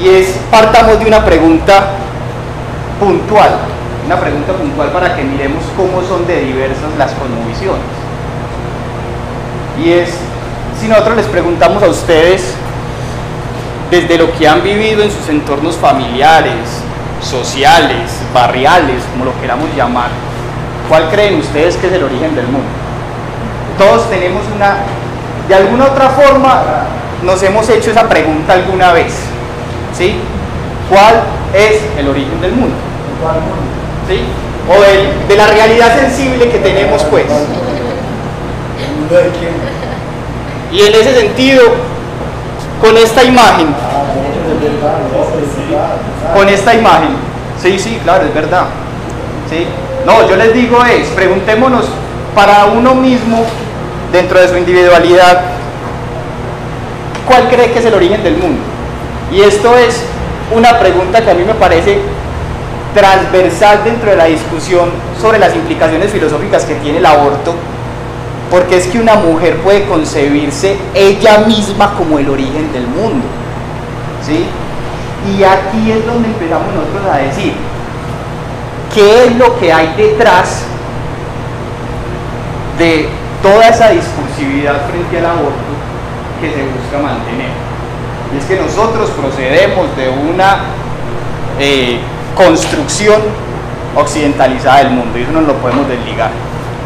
Y es, partamos de una pregunta puntual, una pregunta puntual para que miremos cómo son de diversas las cosmovisiones. Y es, si nosotros les preguntamos a ustedes, desde lo que han vivido en sus entornos familiares, sociales, barriales, como lo queramos llamar, ¿cuál creen ustedes que es el origen del mundo? Todos tenemos una, de alguna otra forma, nos hemos hecho esa pregunta alguna vez, ¿sí? ¿Cuál es el origen del mundo? ¿Sí? O de, de la realidad sensible que tenemos, pues. ¿El mundo de quién? Y en ese sentido, con esta imagen, con esta imagen, sí, sí, claro, es verdad. ¿sí? No, yo les digo es, preguntémonos para uno mismo, dentro de su individualidad, ¿cuál cree que es el origen del mundo? Y esto es una pregunta que a mí me parece transversal dentro de la discusión sobre las implicaciones filosóficas que tiene el aborto porque es que una mujer puede concebirse ella misma como el origen del mundo. ¿sí? Y aquí es donde empezamos nosotros a decir, ¿qué es lo que hay detrás de toda esa discursividad frente al aborto que se busca mantener? Y es que nosotros procedemos de una eh, construcción occidentalizada del mundo y eso no lo podemos desligar.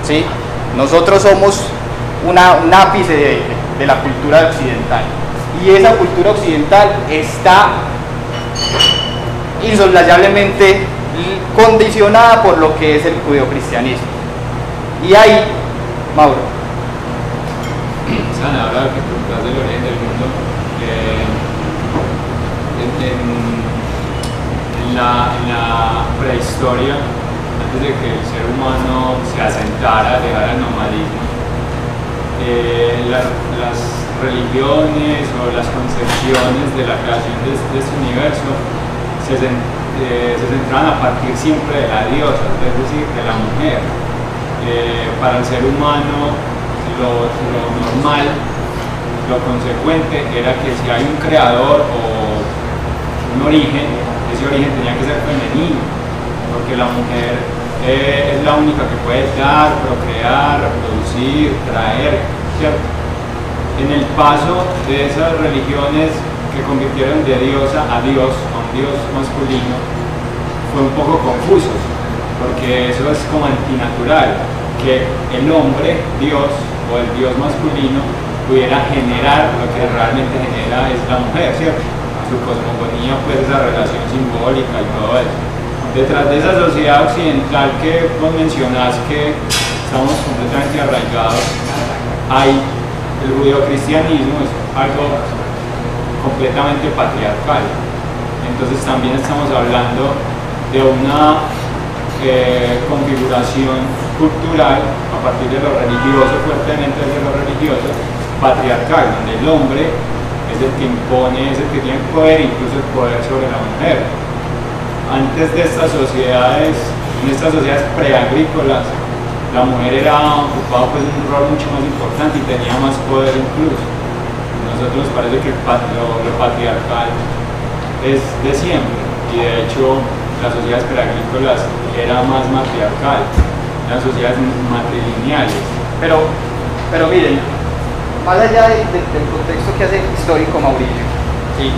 ¿sí? Nosotros somos una, un ápice de, la cultura occidental y esa cultura occidental está insoslayablemente condicionada por lo que es el judeocristianismo. Y ahí, Mauro. Sana, ahora que preguntas del origen del mundo, eh, en la prehistoria, antes de que el ser humano se asentara, dejara el nomadismo, eh, la- las religiones o las concepciones de la creación de, de este universo se, eh, se centraban a partir siempre de la diosa, es decir, de la mujer. Eh, para el ser humano lo, lo normal, lo consecuente era que si hay un creador o un origen, ese origen tenía que ser femenino, porque la mujer eh, es la única que puede dar, procrear, reproducir, traer, ¿cierto? En el paso de esas religiones que convirtieron de diosa a dios, a un dios masculino, fue un poco confuso, porque eso es como antinatural, que el hombre, Dios, o el Dios masculino, pudiera generar lo que realmente genera es la mujer, ¿cierto? Su cosmogonía, pues esa relación simbólica y todo eso. Detrás de esa sociedad occidental que vos mencionás que estamos completamente arraigados, hay el judeocristianismo, es algo completamente patriarcal. Entonces también estamos hablando de una eh, configuración cultural a partir de lo religioso, fuertemente de lo religioso, patriarcal, donde el hombre es el que impone, es el que tiene poder, incluso el poder sobre la mujer. Antes de estas sociedades, en estas sociedades preagrícolas, la mujer era ocupaba pues un rol mucho más importante y tenía más poder incluso. A nosotros nos parece que lo, lo patriarcal es de siempre y de hecho las sociedades preagrícolas era más matriarcal, eran sociedades matrilineales. Pero, pero miren, más allá de- de- del contexto que hace histórico Mauricio, sí,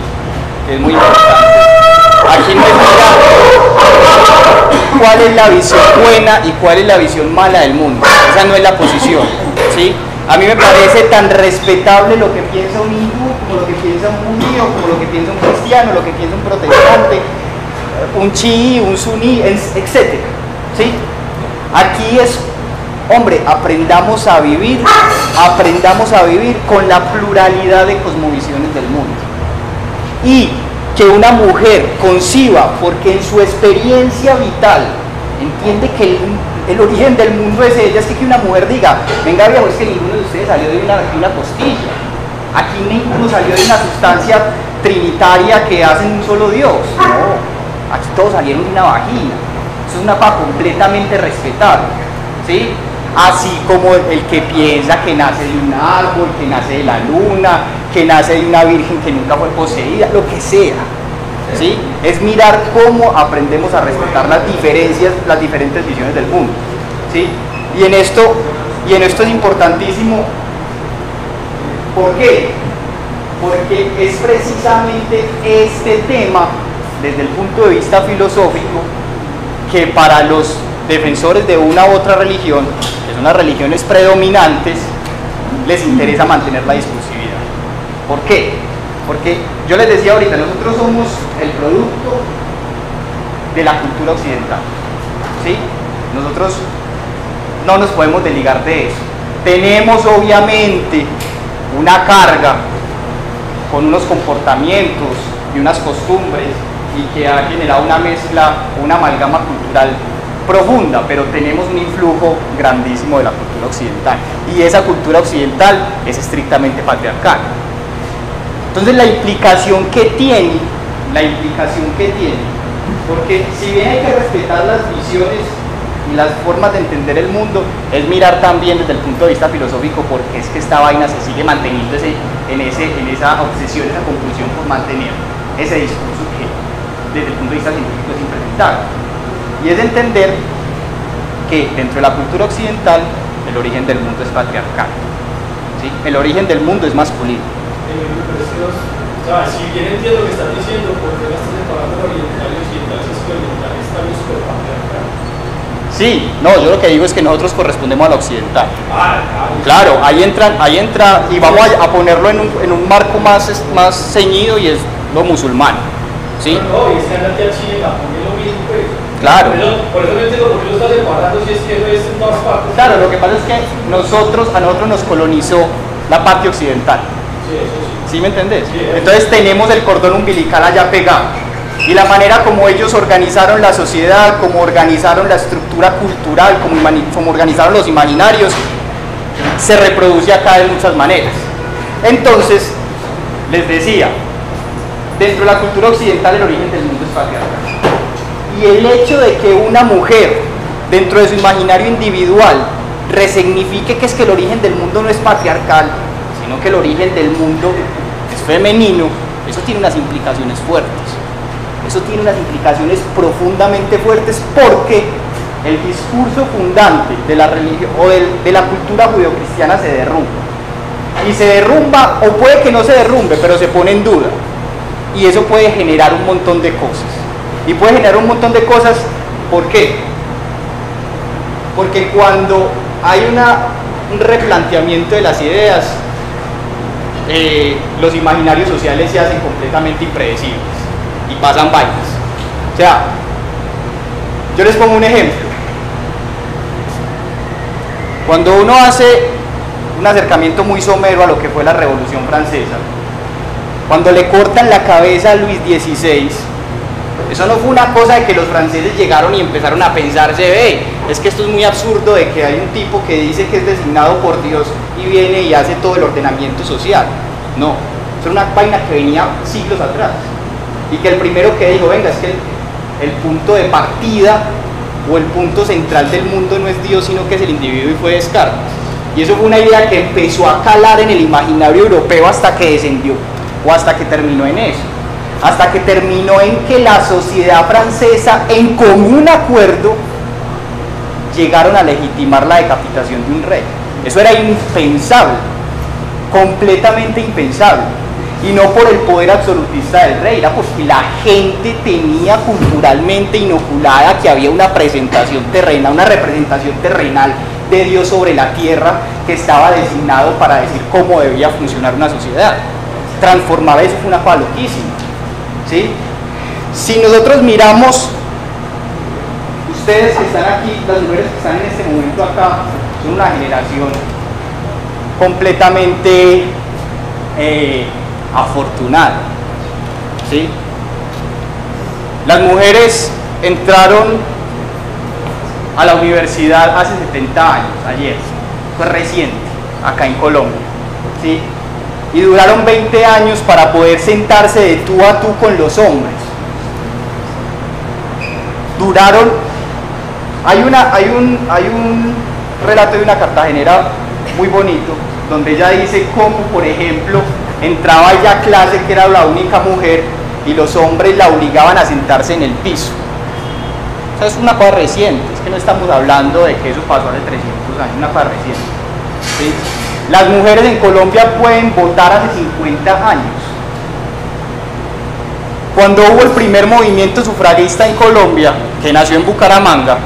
que es muy importante, aquí no es cuál es la visión buena y cuál es la visión mala del mundo. Esa no es la posición, ¿sí? A mí me parece tan respetable lo que piensa un hindú, como lo que piensa un judío, como lo que piensa un cristiano, lo que piensa un protestante, un chií, un suní, etc. ¿sí? Aquí es, hombre, aprendamos a vivir, aprendamos a vivir con la pluralidad de cosmovisiones del mundo. Y que una mujer conciba, porque en su experiencia vital entiende que el, origen del mundo es ella, es que, que una mujer diga, venga viejo, es que ninguno de ustedes salió de una, de costilla, aquí ninguno salió de una sustancia trinitaria que hacen un solo Dios, no, aquí todos salieron de una vagina, eso es una cosa completamente respetable, ¿sí? Así como el que piensa que nace de un árbol, que nace de la luna, que nace de una virgen que nunca fue poseída, lo que sea. ¿sí? Es mirar cómo aprendemos a respetar las diferencias, las diferentes visiones del mundo. ¿sí? Y, en esto, y en esto es importantísimo. ¿Por qué? Porque es precisamente este tema, desde el punto de vista filosófico, que para los defensores de una u otra religión, que son las religiones predominantes, les interesa mantener la discursividad. ¿Por qué? Porque yo les decía ahorita, nosotros somos el producto de la cultura occidental. ¿Sí? Nosotros no nos podemos desligar de eso. Tenemos obviamente una carga con unos comportamientos y unas costumbres y que ha generado una mezcla, una amalgama cultural profunda, pero tenemos un influjo grandísimo de la cultura occidental y esa cultura occidental es estrictamente patriarcal. Entonces la implicación que tiene, la implicación que tiene, porque si bien hay que respetar las visiones y las formas de entender el mundo es mirar también desde el punto de vista filosófico porque es que esta vaina se sigue manteniendo en, ese, en esa obsesión, esa conclusión por mantener ese discurso que desde el punto de vista científico es impresentable. Y es entender que dentro de la cultura occidental el origen del mundo es patriarcal. ¿sí? El origen del mundo es masculino. O sea, si bien entiendo lo que estás diciendo, ¿por qué estás separando oriental y occidental si es que oriental está súper patriarcal? Sí, no, yo lo que digo es que nosotros correspondemos a la occidental. Ah, claro. ahí entran, ahí entra, y vamos a, ponerlo en un, en un, marco más, más ceñido y es lo musulmán. ¿sí? No, y es que Claro. Por eso, no entiendo por qué lo estás separando si es que no es en todas partes. Claro, lo que pasa es que nosotros, a nosotros nos colonizó la parte occidental. Sí, eso sí. ¿Sí me entendés? Entonces tenemos el cordón umbilical allá pegado. Y la manera como ellos organizaron la sociedad, como organizaron la estructura cultural, como, como organizaron los imaginarios, se reproduce acá de muchas maneras. Entonces, les decía, dentro de la cultura occidental el origen del mundo es patriarcal. Y el hecho de que una mujer, dentro de su imaginario individual, resignifique que es que el origen del mundo no es patriarcal, sino que el origen del mundo es femenino, eso tiene unas implicaciones fuertes. Eso tiene unas implicaciones profundamente fuertes porque el discurso fundante de la religión o de, la cultura judeocristiana se derrumba. Y se derrumba, o puede que no se derrumbe, pero se pone en duda. Y eso puede generar un montón de cosas. Y puede generar un montón de cosas, ¿por qué? Porque cuando hay un replanteamiento de las ideas, eh, los imaginarios sociales se hacen completamente impredecibles y pasan vainas. O sea, yo les pongo un ejemplo. Cuando uno hace un acercamiento muy somero a lo que fue la Revolución Francesa, cuando le cortan la cabeza a Luis XVI, eso no fue una cosa de que los franceses llegaron y empezaron a pensarse, ve, es que esto es muy absurdo de que hay un tipo que dice que es designado por Dios y viene y hace todo el ordenamiento social. No, eso una vaina que venía siglos atrás. Y que el primero que dijo, venga, es que el, punto de partida o el punto central del mundo no es Dios, sino que es el individuo y fue Descartes. Y eso fue una idea que empezó a calar en el imaginario europeo hasta que descendió o hasta que terminó en eso hasta que terminó en que la sociedad francesa, en común acuerdo, llegaron a legitimar la decapitación de un rey. Eso era impensable, completamente impensable. Y no por el poder absolutista del rey, era porque la gente tenía culturalmente inoculada que había una presentación terrena, una representación terrenal de Dios sobre la tierra que estaba designado para decir cómo debía funcionar una sociedad. Transformar eso fue una cosa. ¿Sí? Si nosotros miramos, ustedes que están aquí, las mujeres que están en este momento acá, son una generación completamente eh, afortunada. ¿sí? Las mujeres entraron a la universidad hace 70 años, ayer, fue reciente, acá en Colombia. ¿sí? Y duraron 20 años para poder sentarse de tú a tú con los hombres. Duraron, hay, una, hay, un, hay un relato de una cartagenera muy bonito, donde ella dice cómo, por ejemplo, entraba ella clase que era la única mujer y los hombres la obligaban a sentarse en el piso. O sea, es una cosa reciente, es que no estamos hablando de que eso pasó hace 300 años, una cosa reciente. Las mujeres en Colombia pueden votar hace 50 años. Cuando hubo el primer movimiento sufragista en Colombia, que nació en Bucaramanga,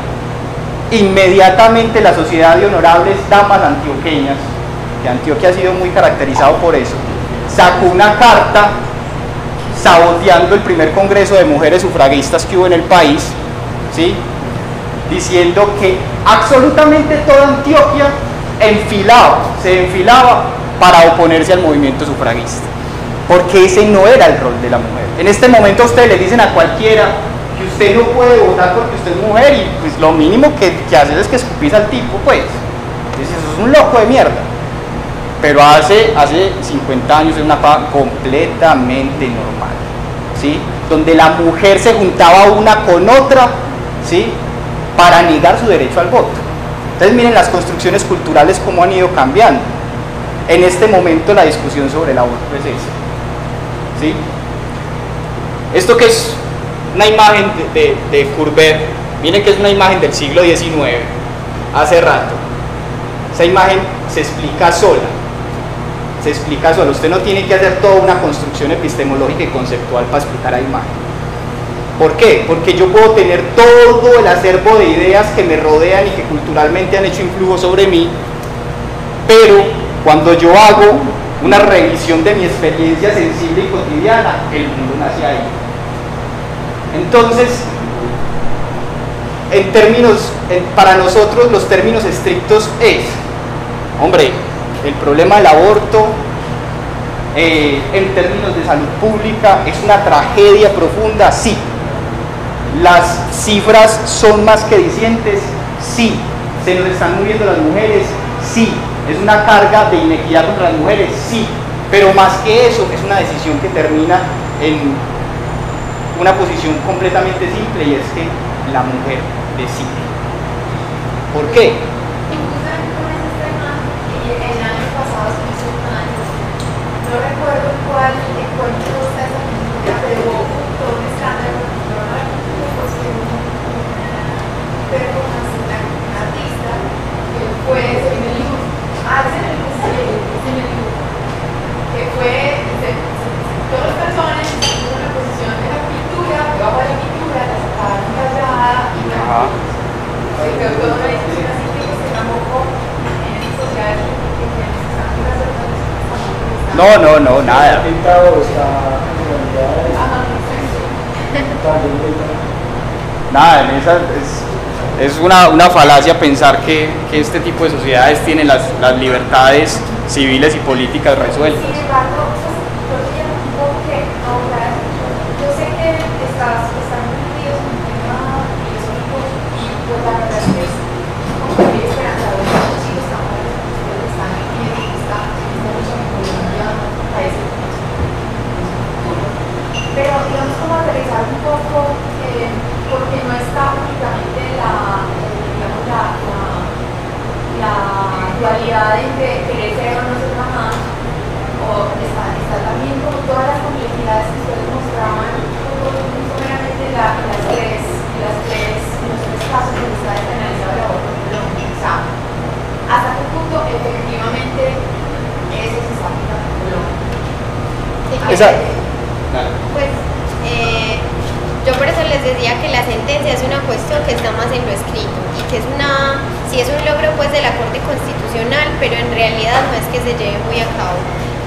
inmediatamente la Sociedad de Honorables Damas Antioqueñas, que Antioquia ha sido muy caracterizado por eso, sacó una carta saboteando el primer congreso de mujeres sufragistas que hubo en el país, ¿sí? diciendo que absolutamente toda Antioquia enfilaba, se enfilaba para oponerse al movimiento sufragista, porque ese no era el rol de la mujer. En este momento ustedes le dicen a cualquiera que usted no puede votar porque usted es mujer y pues lo mínimo que, que haces es que escupís al tipo, pues. Dices, eso es un loco de mierda. Pero hace, hace 50 años era una cosa completamente normal, ¿sí? Donde la mujer se juntaba una con otra, ¿sí? para negar su derecho al voto. Entonces miren las construcciones culturales cómo han ido cambiando. En este momento la discusión sobre el aborto es. ¿Sí? Esto que es una imagen de, de, Courbet, miren que es una imagen del siglo XIX, hace rato. Esa imagen se explica sola. Se explica sola. Usted no tiene que hacer toda una construcción epistemológica y conceptual para explicar la imagen. ¿Por qué? Porque yo puedo tener todo el acervo de ideas que me rodean y que culturalmente han hecho influjo sobre mí, pero cuando yo hago una revisión de mi experiencia sensible y cotidiana, el mundo nace ahí. Entonces, en términos, para nosotros los términos estrictos es, hombre, el problema del aborto eh, en términos de salud pública es una tragedia profunda, sí. Las cifras son más que dicientes, sí. Se nos están muriendo las mujeres, sí. Es una carga de inequidad contra las mujeres, sí. Pero más que eso, es una decisión que termina en una posición completamente simple y es que la mujer decide. ¿Por qué? el año pasado se hizo un año, no recuerdo cuál encuentro está esa película, pero hubo todo un escándalo, no recuerdo pues que performance, un artista, que fue, se en el libro, ah, es en el libro, que fue, se, todas las personas en una posición de la pintura, debajo de la pintura, la sacaban callada y la se quedó toda una discusión así que se tampoco en esas sociedades que están en las no, no, no, nada. Nada, en esa es, es una, una, falacia pensar que, que, este tipo de sociedades tienen las, las libertades civiles y políticas resueltas. Sin embargo, yo quiero un poco que ahora, yo sé que estás, están metidos en un tema filosófico y pues la verdad es que es como muy esperanzador si los trabajadores que están aquí en esta, en esta lucha en Colombia a ese Pero digamos como aterrizar un poco, eh, porque no está únicamente la, eh, digamos, la, la, la dualidad entre querer ser o no ser mamá, o está, está también como todas las complejidades que ustedes mostraban, someramente la, las tres, las tres, los tres casos que está despenalizado el aborto en Colombia. O sea, hasta qué punto efectivamente eso se está aplicando en Colombia. Pues, eh, yo por eso les decía que la sentencia es una cuestión que está más en lo escrito y que es una, sí es un logro pues de la Corte Constitucional, pero en realidad no es que se lleve muy a cabo.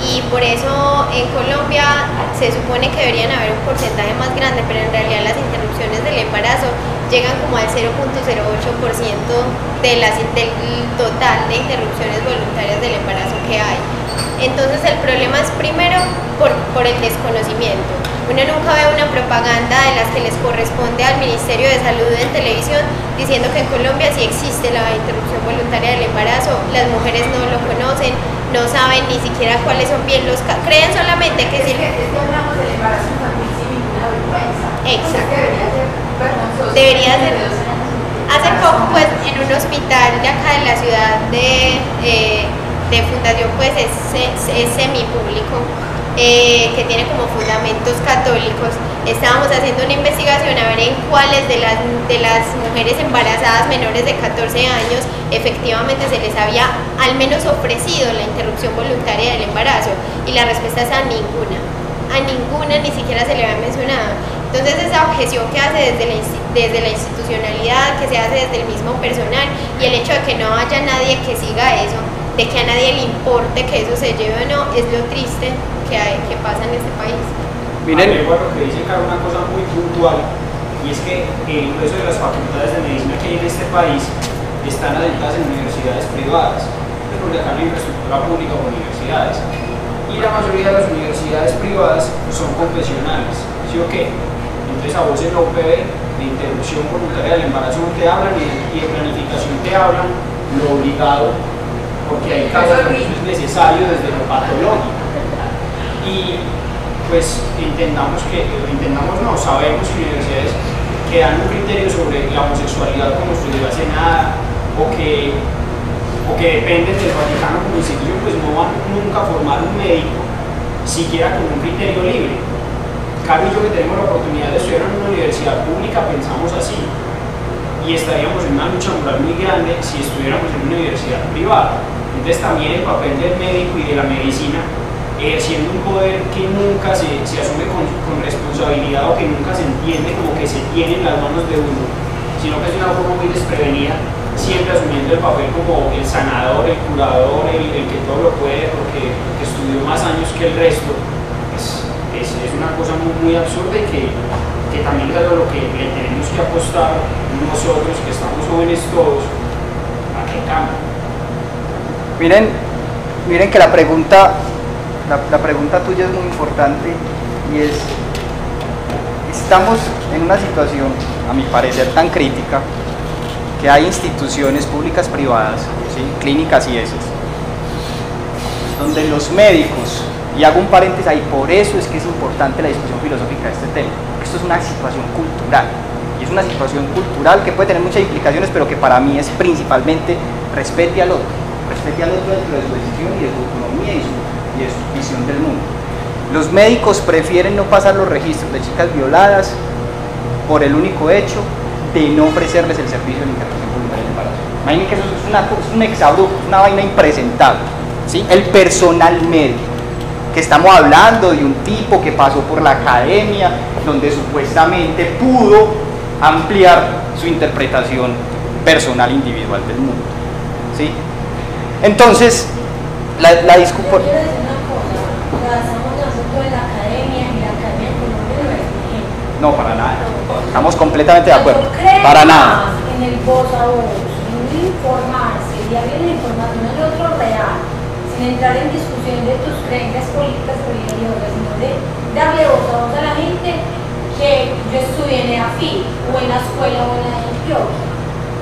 Y por eso en Colombia se supone que deberían haber un porcentaje más grande, pero en realidad las interrupciones del embarazo llegan como al 0.08% de del total de interrupciones voluntarias del embarazo que hay. Entonces el problema es primero por, por el desconocimiento. Uno nunca ve una propaganda de las que les corresponde al Ministerio de Salud en televisión diciendo que en Colombia sí existe la interrupción voluntaria del embarazo, las mujeres no lo conocen, no saben ni siquiera cuáles son bien los casos, creen solamente que. Es que hablamos del embarazo infantil sin ninguna vergüenza. Exacto. debería ser vergonzoso. Debería ser. Hace poco, pues, en un hospital de acá de la ciudad de, eh, de Fundación, pues, es, es, es semipúblico eh, que tiene como fundamentos católicos. Estábamos haciendo una investigación a ver en cuáles de las, de las mujeres embarazadas menores de 14 años efectivamente se les había al menos ofrecido la interrupción voluntaria del embarazo y la respuesta es a ninguna. A ninguna ni siquiera se le había mencionado. Entonces esa objeción que hace desde desde la institucionalidad, que se hace desde el mismo personal y el hecho de que no haya nadie que siga eso, de que a nadie le importe que eso se lleve o no, es lo triste que, hay, que pasa en este país. Miren, lo que dice Caro, una cosa muy puntual, y es que el grueso de las facultades de medicina que hay en este país están adentadas en universidades privadas, es porque acá no hay infraestructura pública o universidades. Y la mayoría de las universidades privadas son confesionales, ¿sí o qué? Entonces a vos en la UPB de interrupción voluntaria del embarazo no te hablan y de planificación te hablan lo obligado porque hay casos que eso es necesario desde lo patológico. Y pues intentamos que, intentamos no, sabemos universidades que dan un criterio sobre la homosexualidad como si no hace nada, o que, o que dependen del Vaticano como institución, pues no van nunca a formar un médico, siquiera con un criterio libre. Carlos y yo que tenemos la oportunidad de estudiar en una universidad pública pensamos así, y estaríamos en una lucha moral muy grande si estuviéramos en una universidad privada. Entonces también el papel del médico y de la medicina ejerciendo un poder que nunca se, asume con, responsabilidad o que nunca se entiende como que se tiene en las manos de uno, sino que es una forma muy desprevenida, siempre asumiendo el papel como el sanador, el curador, el, que todo lo puede porque, estudió más años que el resto. Es, es, una cosa muy, absurda y que, que también es algo lo que le tenemos que apostar nosotros, que estamos jóvenes todos, a que cambie. Miren, miren que la pregunta la, pregunta tuya es muy importante y es, estamos en una situación, a mi parecer, tan crítica que hay instituciones públicas privadas, ¿sí? clínicas y esas, donde los médicos, y hago un paréntesis ahí, por eso es que es importante la discusión filosófica de este tema, porque esto es una situación cultural, y es una situación cultural que puede tener muchas implicaciones, pero que para mí es principalmente respete al otro, respete al dentro de su decisión y de su autonomía y su es su visión del mundo. Los médicos prefieren no pasar los registros de chicas violadas por el único hecho de no ofrecerles el servicio de interrupción voluntaria del embarazo. Imaginen que eso es, una, es un exabrupto, una vaina impresentable. ¿sí? El personal médico, que estamos hablando de un tipo que pasó por la academia, donde supuestamente pudo ampliar su interpretación personal individual del mundo. ¿sí? Entonces, la, la disculpa. No, para nada. Estamos completamente de acuerdo. Para nada. En el voz a voz, en informarse, y abrir la información del otro real, sin entrar en discusión de tus creencias políticas religiosas, sino de darle voz a voz a la gente que yo estudié en EAFI o en la escuela o en la Antioquia,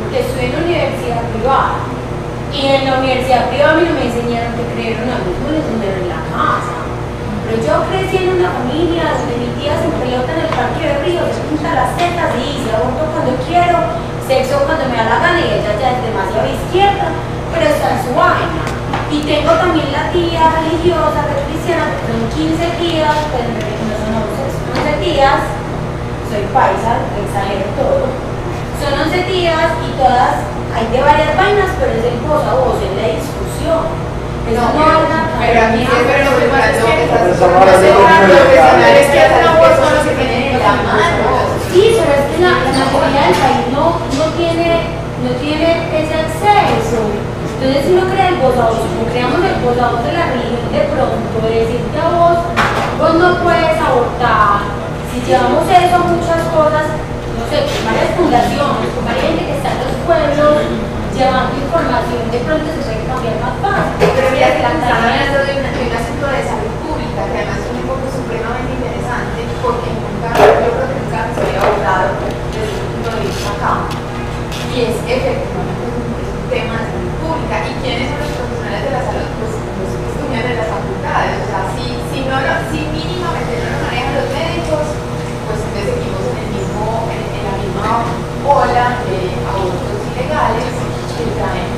porque estudié en una universidad privada. Y en la universidad privada a no me enseñaron que creyeron a mí, me enseñaron en la casa. Pero yo crecí en una familia donde mi tía se pelota en el parque de río, se junta las tetas y dice aborto cuando quiero, sexo cuando me da la gana y ella ya es demasiado izquierda, pero está en su vaina. Y tengo también la tía religiosa, que cristiana, que son 15 tías, pues no son 11 tías, soy paisa, exagero todo. Son 11 tías y todas, hay de varias vainas, pero es el voz a voz, es la discusión. Eso no, no pero a mí siempre lo que pasó es que profesionales que hacen Pero voz son los que tienen en la mano. Sí, pero es que la, la mayoría del país no, no, tiene, no tiene ese acceso. Entonces, si no crea el voz a voz, como creamos el voz a voz de la religión, de pronto, de decirte a vos, vos no puedes abortar. Si llevamos eso a muchas cosas, no sé, con varias fundaciones, con varias gente que pueblos, llevando información, de pronto se puede cambiar más fácil. Pero mira que están hablando de, de un asunto de salud pública, que además es un enfoque supremamente interesante, porque nunca, yo creo que nunca se había abordado desde un punto de vista acá. Y es efectivamente un, tema de salud pública. ¿Y quiénes son los profesionales de la salud? Pues los que estudian en las facultades. O sea, si, si, no lo, si mínimamente no lo manejan los médicos, pues entonces seguimos en, el mismo, en, en la misma ola de abortos ilegales que traen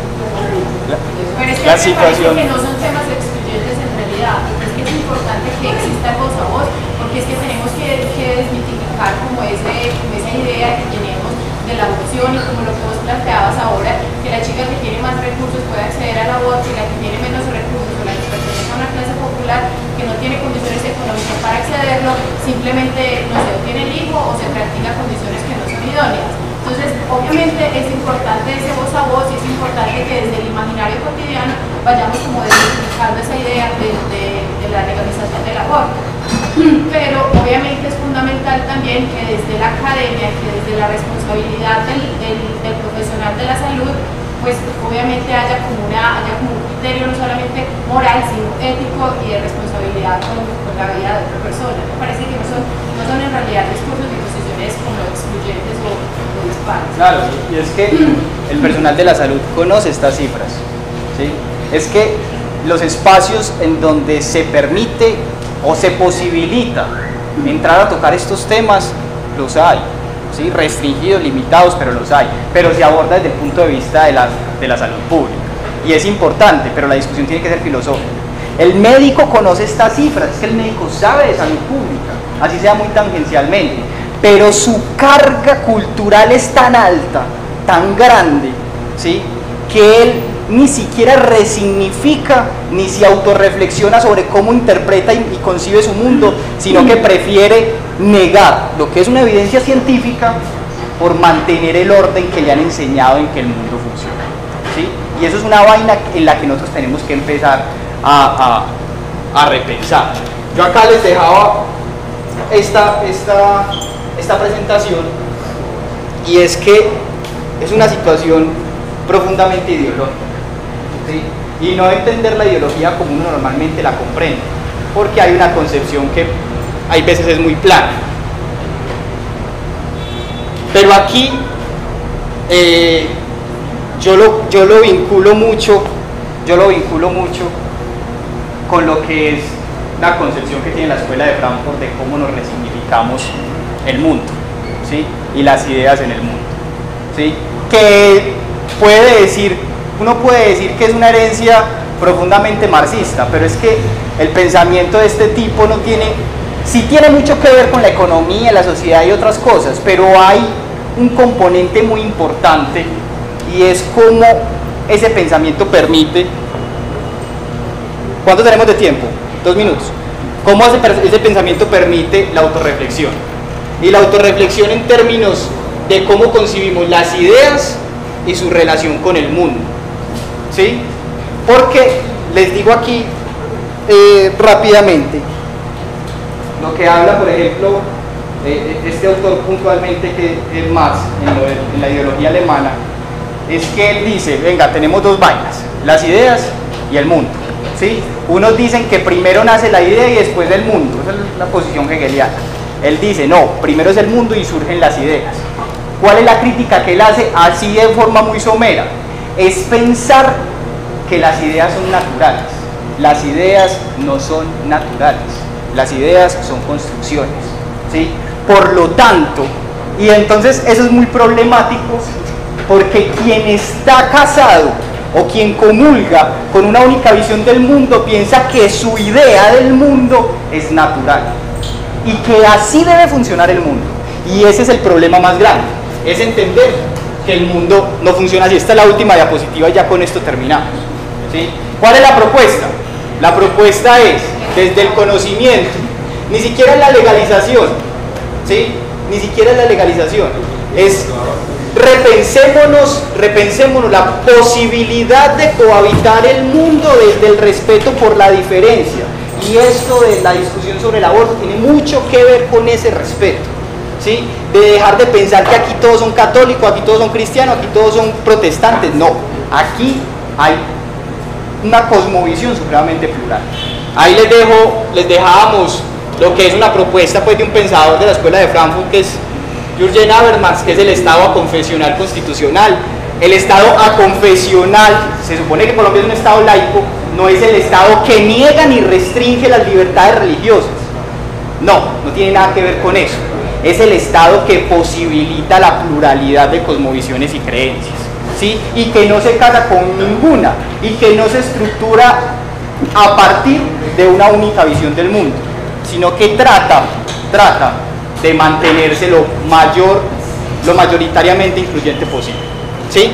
pues, La- situación- que no son temas excluyentes en realidad, es que es importante que exista el voz a voz, porque es que tenemos que, que desmitificar como, ese, como esa idea que tenemos de la adopción y como lo que vos planteabas ahora, que la chica que tiene más recursos puede acceder al aborto y la que tiene menos recursos o la que pertenece a una clase popular que no tiene condiciones económicas para accederlo, simplemente, no sé, o tiene el hijo o se practica condiciones que no son idóneas. Entonces, obviamente es importante ese voz a voz y es importante que desde el imaginario cotidiano vayamos como desmitificando esa idea de, la legalización del aborto. Pero obviamente es fundamental también que desde la academia, que desde la responsabilidad del, profesional de la salud, pues obviamente haya como, una, haya un criterio no solamente moral, sino ético y de responsabilidad con, la vida de otra persona. Me parece que no son, no son en realidad discursos ni posiciones como excluyentes o, o dispares. Claro, y es que el personal de la salud conoce estas cifras. ¿sí? Es que los espacios en donde se permite o se posibilita entrar a tocar estos temas, los hay. ¿sí? restringidos, limitados, pero los hay, pero se aborda desde el punto de vista de la, de la salud pública. Y es importante, pero la discusión tiene que ser filosófica. El médico conoce estas cifras, es que el médico sabe de salud pública, así sea muy tangencialmente, pero su carga cultural es tan alta, tan grande, ¿sí? que él ni siquiera resignifica ni se autorreflexiona sobre cómo interpreta y, y concibe su mundo, sino que prefiere negar lo que es una evidencia científica por mantener el orden que le han enseñado en que el mundo funciona. ¿sí? Y eso es una vaina en la que nosotros tenemos que empezar a, a- a repensar. Yo acá les dejaba esta, esta, esta presentación y es que es una situación profundamente ideológica. ¿Sí? Y no entender la ideología como uno normalmente la comprende, porque hay una concepción que hay veces es muy plana. Pero aquí eh, yo, lo, yo lo vinculo mucho, yo lo vinculo mucho con lo que es la concepción que tiene la escuela de Frankfurt de cómo nos resignificamos el mundo, ¿sí? Y las ideas en el mundo, ¿sí? Que puede decir, uno puede decir que es una herencia profundamente marxista, pero es que el pensamiento de este tipo no tiene, sí tiene mucho que ver con la economía, la sociedad y otras cosas, pero hay un componente muy importante y es cómo ese pensamiento permite ¿Cuánto tenemos de tiempo? Dos minutos. ¿Cómo ese, ese pensamiento permite la autorreflexión? Y la autorreflexión en términos de cómo concibimos las ideas y su relación con el mundo. ¿Sí? Porque les digo aquí eh, rápidamente lo que habla, por ejemplo, eh, este autor puntualmente que es Marx en, en la ideología alemana, es que él dice, venga, tenemos dos vainas, las ideas y el mundo. ¿sí? Unos dicen que primero nace la idea y después el mundo, esa es la posición hegeliana. Él dice, no, primero es el mundo y surgen las ideas. ¿Cuál es la crítica que él hace así de forma muy somera? Es pensar que las ideas son naturales. Las ideas no son naturales. Las ideas son construcciones. ¿sí? Por lo tanto, y entonces eso es muy problemático porque quien está casado o quien comulga con una única visión del mundo piensa que su idea del mundo es natural y que así debe funcionar el mundo. Y ese es el problema más grande, es entender que el mundo no funciona así. Esta es la última diapositiva y ya con esto terminamos. ¿Cuál es la propuesta? La propuesta es, desde el conocimiento, ni siquiera la legalización, ¿sí? ni siquiera la legalización, es repensémonos, repensémonos la posibilidad de cohabitar el mundo desde el respeto por la diferencia. Y esto de la discusión sobre el aborto tiene mucho que ver con ese respeto. De dejar de pensar que aquí todos son católicos, aquí todos son cristianos, aquí todos son protestantes. No, aquí hay una cosmovisión supremamente plural. Ahí les dejo, les dejábamos lo que es una propuesta pues, de un pensador de la escuela de Frankfurt que es Jürgen Habermas, que es el Estado aconfesional constitucional. El Estado aconfesional, se supone que Colombia es un Estado laico, no es el Estado que niega ni restringe las libertades religiosas. No, no tiene nada que ver con eso. Es el Estado que posibilita la pluralidad de cosmovisiones y creencias. ¿sí? Y que no se casa con ninguna y que no se estructura a partir de una única visión del mundo, sino que trata, trata de mantenerse lo mayor, lo mayoritariamente incluyente posible. ¿Sí?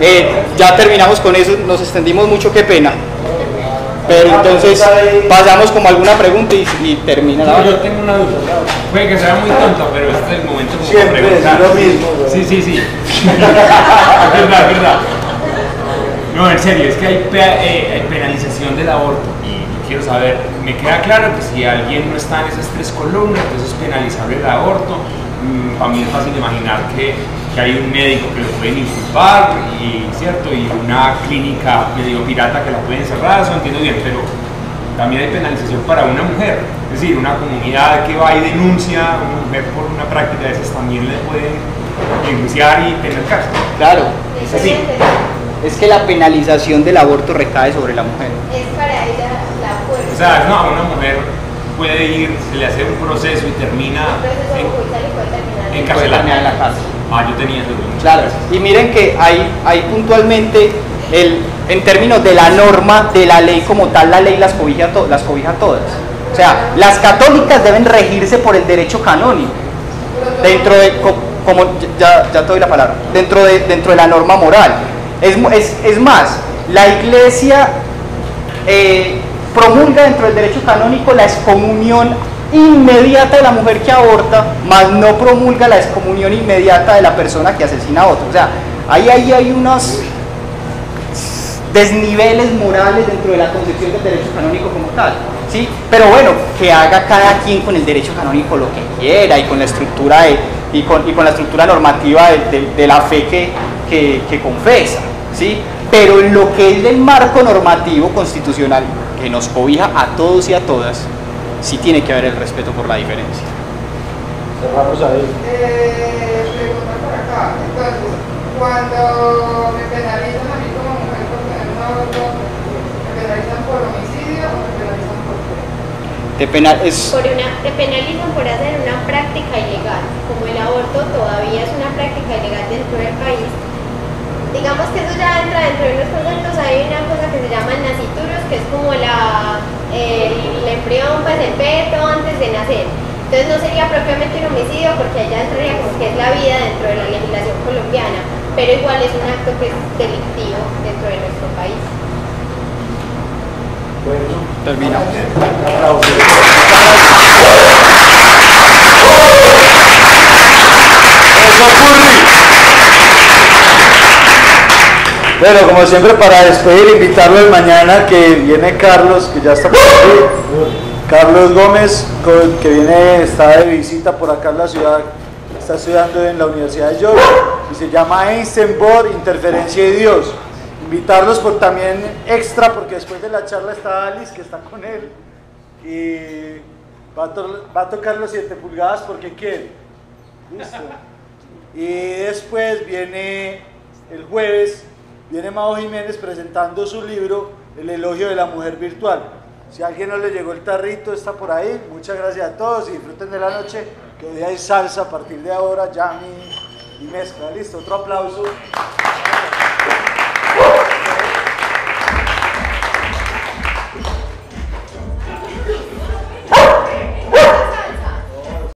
Eh, ya terminamos con eso, nos extendimos mucho, qué pena. Pero entonces pasamos como alguna pregunta y, y termina la No, yo tengo una duda. Puede que sea muy tonto, pero este es el momento como Siempre es preguntar. lo mismo. Sí, sí, sí. es verdad, es verdad. No, en serio, es que hay, pe- eh, hay penalización del aborto y yo quiero saber, me queda claro que si alguien no está en esas tres columnas, entonces es penalizable el aborto. Mm, para mí es fácil imaginar que, que hay un médico que lo pueden inculpar y, ¿cierto? y una clínica medio pirata que la pueden cerrar, eso entiendo bien, pero también hay penalización para una mujer, es decir, una comunidad que va y denuncia a una mujer por una práctica de esas también le pueden enjuiciar y tener cárcel. Claro, es así. Es que la penalización del aborto recae sobre la mujer. Es para ella la O fuerza. sea, no, una mujer puede ir, se le hace un proceso y termina en, judicial y puede terminar en-. Puede terminar en la cárcel. Ah, yo tenía eso. Claro, y miren que hay, hay puntualmente, el, en términos de la norma de la ley como tal, la ley las cobija, to- las cobija todas. O sea, las católicas deben regirse por el derecho canónico, dentro de, co- como ya, ya te doy la palabra, dentro de, dentro de la norma moral. Es, es, es más, la iglesia eh, promulga dentro del derecho canónico la excomunión inmediata de la mujer que aborta, mas no promulga la excomunión inmediata de la persona que asesina a otro. O sea, ahí, ahí hay unos desniveles morales dentro de la concepción del derecho canónico como tal. ¿sí? Pero bueno, que haga cada quien con el derecho canónico lo que quiera y con la estructura, de- y con, y con la estructura normativa de, la fe que, que, confesa. ¿sí? Pero en lo que es del marco normativo constitucional que nos cobija a todos y a todas, sí tiene que haber el respeto por la diferencia. Cerramos ahí. Eh, pregunta por acá. Entonces, cuando me penalizan a mí como mujer por tener un aborto, ¿me penalizan por homicidio o me penalizan por qué? Te, penal, es, Por una, te penalizan por hacer una práctica ilegal. Como el aborto todavía es una práctica ilegal dentro del país, digamos que eso ya entra dentro de unos conceptos. Hay una cosa que se llama nacituros, que es como la, el embrión, pues el feto antes de nacer. Entonces no sería propiamente un homicidio porque allá entraría como que es la vida dentro de la legislación colombiana, pero igual es un acto que es delictivo dentro de nuestro país. Bueno, terminamos. un aplauso. Bueno, como siempre para despedir, invitarlo el mañana que viene Carlos, que ya está por aquí. Carlos Gómez, que viene, está de visita por acá en la ciudad, está estudiando en la Universidad de York y se llama Einstein por Interferencia de Dios. Invitarlos por también extra, porque después de la charla está Alice, que está con él, y va a, to- va a tocar los 7 pulgadas porque quiere. Listo. Y después viene el jueves, viene Mao Jiménez presentando su libro El elogio de la mujer virtual. Si a alguien no le llegó el tarrito, está por ahí. Muchas gracias a todos y disfruten de la noche. Que hoy hay salsa a partir de ahora, jam y, y mezcla. Listo, otro aplauso.